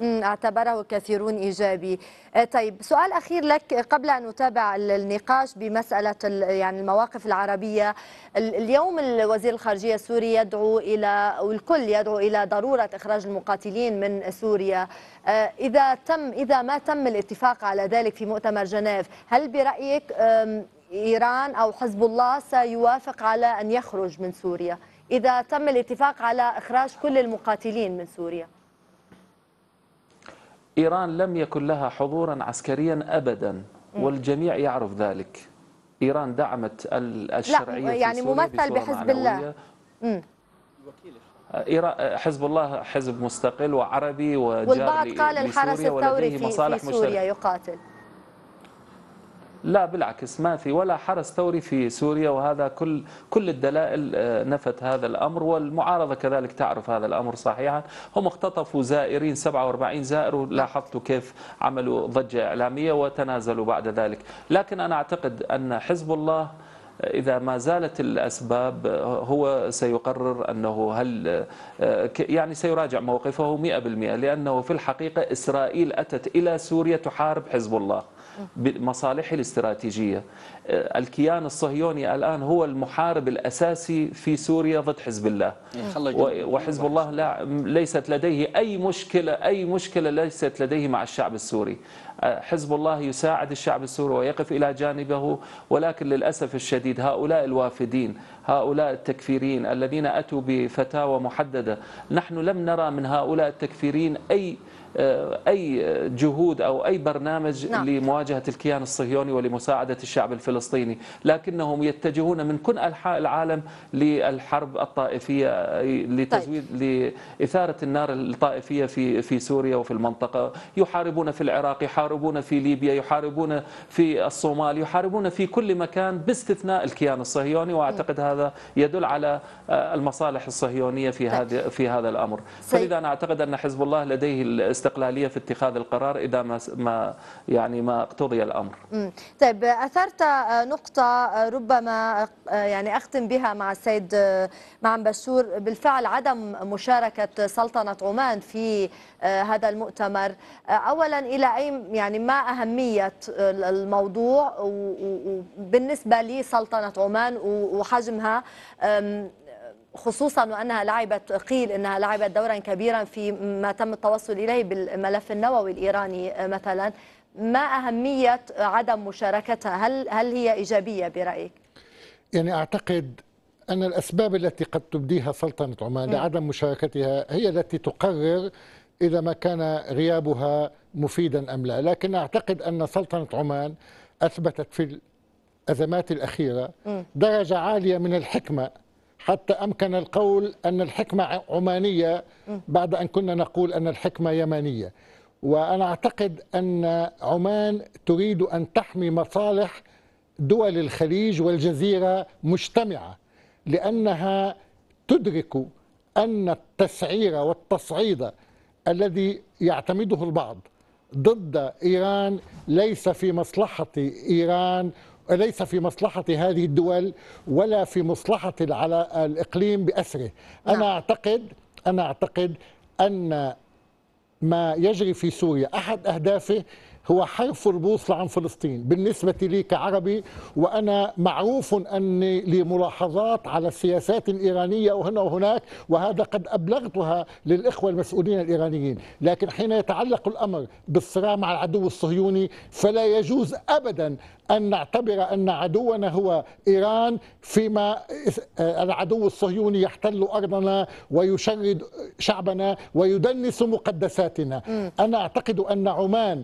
اعتبره كثيرون إيجابي. آه، طيب سؤال أخير لك. قبل أن نتابع ال- النقاش بمسألة ال- يعني المواقف العربية ال- اليوم الوزير الخارجية السوري يدعو إلى والكل يدعو إلى ضرورة إخراج المقاتلين من سوريا. آه، إذا تم إذا ما تم الاتفاق على ذلك في مؤتمر جنيف هل برأيك آم، إيران أو حزب الله سيوافق على أن يخرج من سوريا؟ إذا تم الاتفاق على إخراج كل المقاتلين من سوريا. إيران لم يكن لها حضورا عسكريا أبدا والجميع يعرف ذلك. إيران دعمت ال- الشرعية في يعني ممثل بحزب الله. حزب الله حزب مستقل وعربي وجار والبعض قال الحرس الثوري في, في سوريا مشتركة. يقاتل. لا بالعكس ما في ولا حرس ثوري في سوريا وهذا كل كل الدلائل آه، نفت هذا الأمر والمعارضة كذلك تعرف هذا الأمر صحيحا. هم اختطفوا زائرين 47 زائر ولاحظتوا كيف عملوا ضجة إعلامية وتنازلوا بعد ذلك. لكن أنا أعتقد أن حزب الله إذا ما زالت الأسباب هو سيقرر أنه هل يعني سيراجع موقفه 100% لأنه في الحقيقة إسرائيل أتت إلى سوريا تحارب حزب الله. بمصالحه الاستراتيجية. الكيان الصهيوني الآن هو المحارب الأساسي في سوريا ضد حزب الله. و- وحزب الله لا ليست لديه أي مشكلة أي مشكلة ليست لديه مع الشعب السوري. حزب الله يساعد الشعب السوري ويقف إلى جانبه ولكن للأسف الشديد هؤلاء الوافدين هؤلاء التكفيريين الذين أتوا بفتاوى محددة نحن لم نرى من هؤلاء التكفيريين أي أي جهود أو أي برنامج نعم. لمواجهة الكيان الصهيوني ولمساعدة الشعب الفلسطيني لكنهم يتجهون من كل أنحاء العالم للحرب الطائفية لتزويد لإثارة النار الطائفية في في سوريا وفي المنطقة. يحاربون في العراق يحار- يحاربون في ليبيا يحاربون في الصومال يحاربون في كل مكان باستثناء الكيان الصهيوني وأعتقد هذا يدل على آه، المصالح الصهيونية في هذا في هذا الأمر. فلذا أنا أعتقد أن حزب الله لديه الاستقلالية في اتخاذ القرار إذا ما ما يعني ما اقتضي الأمر. طيب أثرت آه، نقطة آه، ربما آه، يعني أختم بها مع السيد معن بشور بالفعل عدم مشاركة سلطنة عمان في هذا المؤتمر. اولا إلى أي يعني ما أهمية الموضوع وبالنسبه لسلطنة عمان وحجمها؟ خصوصا وأنها لعبت قيل إنها لعبت دورا كبيرا في ما تم التوصل إليه بالملف النووي الإيراني مثلا ما أهمية عدم مشاركتها هل هل هي إيجابية برأيك يعني أعتقد أن الأسباب التي قد تبديها سلطنة عمان. لعدم مشاركتها هي التي تقرر إذا ما كان غيابها مفيدا أم لا لكن أعتقد أن سلطنة عمان أثبتت في الأزمات الأخيرة مم. درجة عالية من الحكمة حتى أمكن القول أن الحكمة عمانية بعد أن كنا نقول أن الحكمة يمانية. وأنا أعتقد أن عمان تريد أن تحمي مصالح دول الخليج والجزيرة مجتمعة لأنها تدرك أن التسعير والتصعيد الذي يعتمده البعض ضد إيران ليس في مصلحة إيران ليس في مصلحة هذه الدول ولا في مصلحة على الإقليم بأسره؟ أنا أعتقد أنا أعتقد أن ما يجري في سوريا أحد أهدافه هو حرف البوصلة عن فلسطين. بالنسبة لي كعربي وأنا معروف أني لي ملاحظات على السياسات الإيرانية وهنا وهناك وهذا قد أبلغتها للإخوة المسؤولين الإيرانيين. لكن حين يتعلق الأمر بالصراع مع العدو الصهيوني فلا يجوز أبدا أن نعتبر أن عدونا هو إيران فيما العدو الصهيوني يحتل أرضنا ويشرد شعبنا ويدنس مقدساتنا. أنا أعتقد أن عمان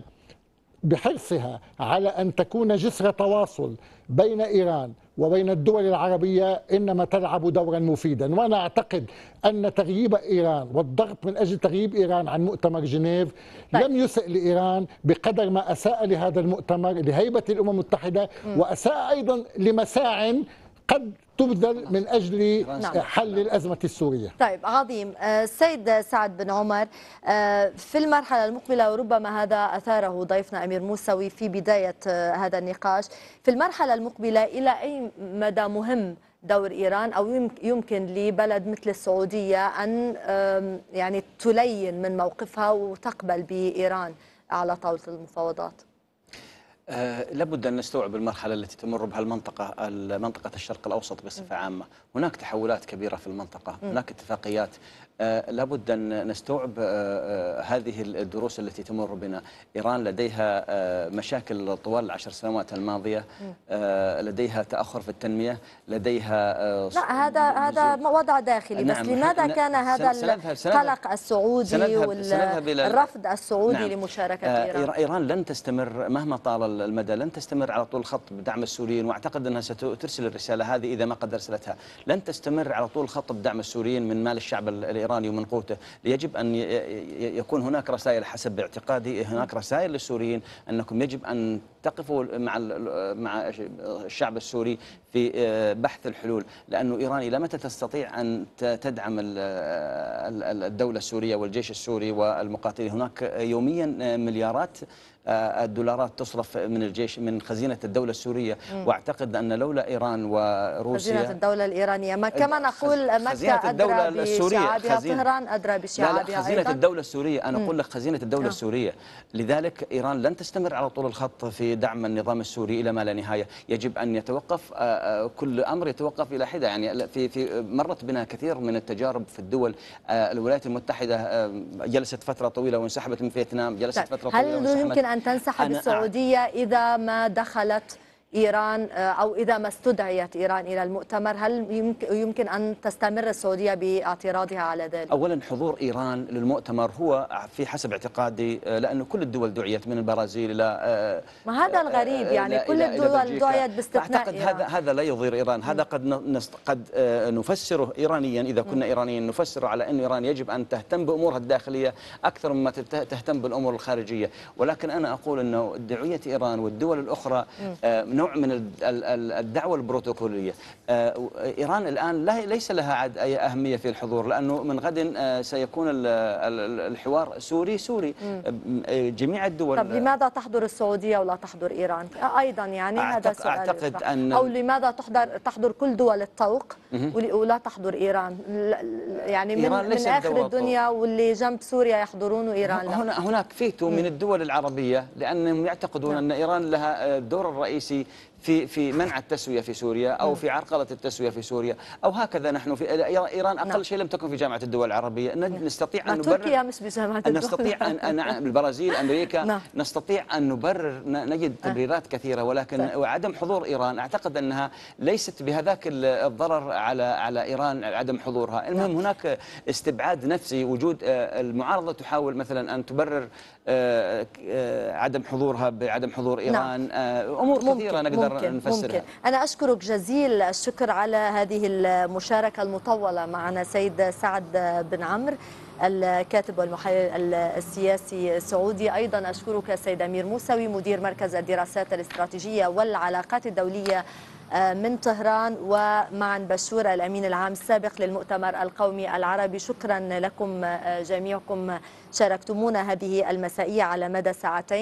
بحرصها على أن تكون جسر تواصل بين إيران وبين الدول العربية إنما تلعب دورا مفيدا. وأنا أعتقد أن تغييب إيران والضغط من أجل تغييب إيران عن مؤتمر جنيف لم يسئ لإيران بقدر ما أساء لهذا المؤتمر لهيبة الأمم المتحدة وأساء أيضا لمساع قد تبذل من أجل نعم. حل الأزمة السورية. طيب عظيم. آه، السيد سعد بن عمر آه، في المرحلة المقبلة وربما هذا أثاره ضيفنا أمير موسوي في بداية آه، هذا النقاش. في المرحلة المقبلة إلى أي مدى مهم دور إيران أو يمك- يمكن لبلد مثل السعودية أن يعني تلين من موقفها وتقبل بإيران على طاولة المفاوضات؟ آه، لابد أن نستوعب المرحلة التي تمر بها المنطقة منطقة الشرق الأوسط بصفة عامة. هناك تحولات كبيرة في المنطقة. م. هناك اتفاقيات. لابد أن نستوعب آه، آه، هذه الدروس التي تمر بنا. إيران لديها آه، مشاكل طوال العشر سنوات الماضية آه، لديها تأخر في التنمية لديها آه، لا هذا هذا وضع داخلي. بس نعم، لماذا ن- كان هذا القلق السعودي والرفض السعودي نعم. لمشاركة آه، إيران؟ إيران- إيران لن تستمر مهما طال المدى لن تستمر على طول الخط بدعم السوريين وأعتقد أنها سترسل الرسالة هذه إذا ما قد ارسلتها لن تستمر على طول الخط بدعم السوريين من مال الشعب ال- الإيراني ومن قوته. يجب ي- يكون هناك رسائل حسب اعتقادي هناك رسائل للسوريين أنكم يجب أن تقفوا مع مع الشعب السوري في آه، بحث الحلول لأنه ايران إلى متى تستطيع أن ت- تدعم ال- ال- الدولة السورية والجيش السوري والمقاتلين. هناك يوميا آه، مليارات الدولارات تصرف من الجيش من خزينة الدولة السورية مم. واعتقد أن لولا إيران وروسيا خزينة الدولة الإيرانية ما كما نقول خزينة مكة الدولة أدرى السورية، بشعابها خزينة. طهران أدرى لا بشعابها لا خزينة أيضا الدولة السورية أنا. أقول لك خزينة الدولة آه. السورية لذلك إيران لن تستمر على طول الخط في دعم النظام السوري إلى ما لا نهاية يجب أن يتوقف آه، آه، كل أمر يتوقف إلى حدة يعني في في مرت بنا كثير من التجارب في الدول آه، الولايات المتحدة جلست فترة طويلة وانسحبت من فيتنام جلست طيب، فترة طويلة هل وانسحبت يمكن أن تنسحب السعودية إذا ما دخلت إيران أو إذا ما استدعيت إيران إلى المؤتمر هل يمكن- أن تستمر السعودية باعتراضها على ذلك؟ اولا حضور إيران للمؤتمر هو في حسب اعتقادي آه، لأنه كل الدول دعيت من البرازيل إلى آه، ما هذا الغريب آه، يعني إلى- كل إلى- إلى الدول. دعيت باستثناء هذا إيران. هذا لا يضير إيران. هذا قد نست- قد آه، نفسره ايرانيا إذا كنا ايرانيين نفسره على أن إيران يجب أن تهتم بأمورها الداخلية أكثر مما تهتم بالأمور الخارجية. ولكن أنا أقول إنه دعويه إيران والدول الأخرى آه، نوع من ال- ال- ال- الدعوة البروتوكولية. آه، إيران الآن لا ليس لها عد أي أهمية في الحضور لأنه من غد آه، سيكون ال- ال- الحوار سوري سوري. آه، جميع الدول. طب لماذا تحضر السعودية ولا تحضر إيران؟ أيضا يعني هذا سؤال أعتقد. أن- أو لماذا تحضر تحضر كل دول الطوق ولا تحضر إيران؟ يعني من, إيران من آخر الدنيا واللي جنب سوريا يحضرون وإيران لا. هنا هناك فيتو من الدول العربية لأنهم يعتقدون أن إيران لها الدور الرئيسي في في منع التسوية في سوريا أو نعم. في عرقلة التسوية في سوريا أو هكذا نحن في إيران أقل نعم. شيء لم تكن في جامعة الدول العربية نستطيع أن تركيا نبرر مش أن الدول نستطيع أن نعم، البرازيل أمريكا نعم. نستطيع أن نبرر نجد تبريرات كثيرة ولكن صح. وعدم حضور إيران أعتقد أنها ليست بهذاك ال- الضرر على على إيران عدم حضورها المهم هناك استبعاد نفسي وجود آه، المعارضة تحاول مثلا أن تبرر آه، آه، عدم حضورها بعدم حضور إيران. آه، أمور كثيرة نقدر ممكن نفسرها. ممكن. أنا أشكرك جزيل الشكر على هذه المشاركة المطولة معنا سيد سعد بن عمرو الكاتب والمحلل السياسي السعودي. أيضا أشكرك سيد أمير موسوي مدير مركز الدراسات الاستراتيجية والعلاقات الدولية من طهران ومعا بشور الأمين العام السابق للمؤتمر القومي العربي. شكرا لكم جميعكم. شاركتمونا هذه المسائية على مدى ساعتين.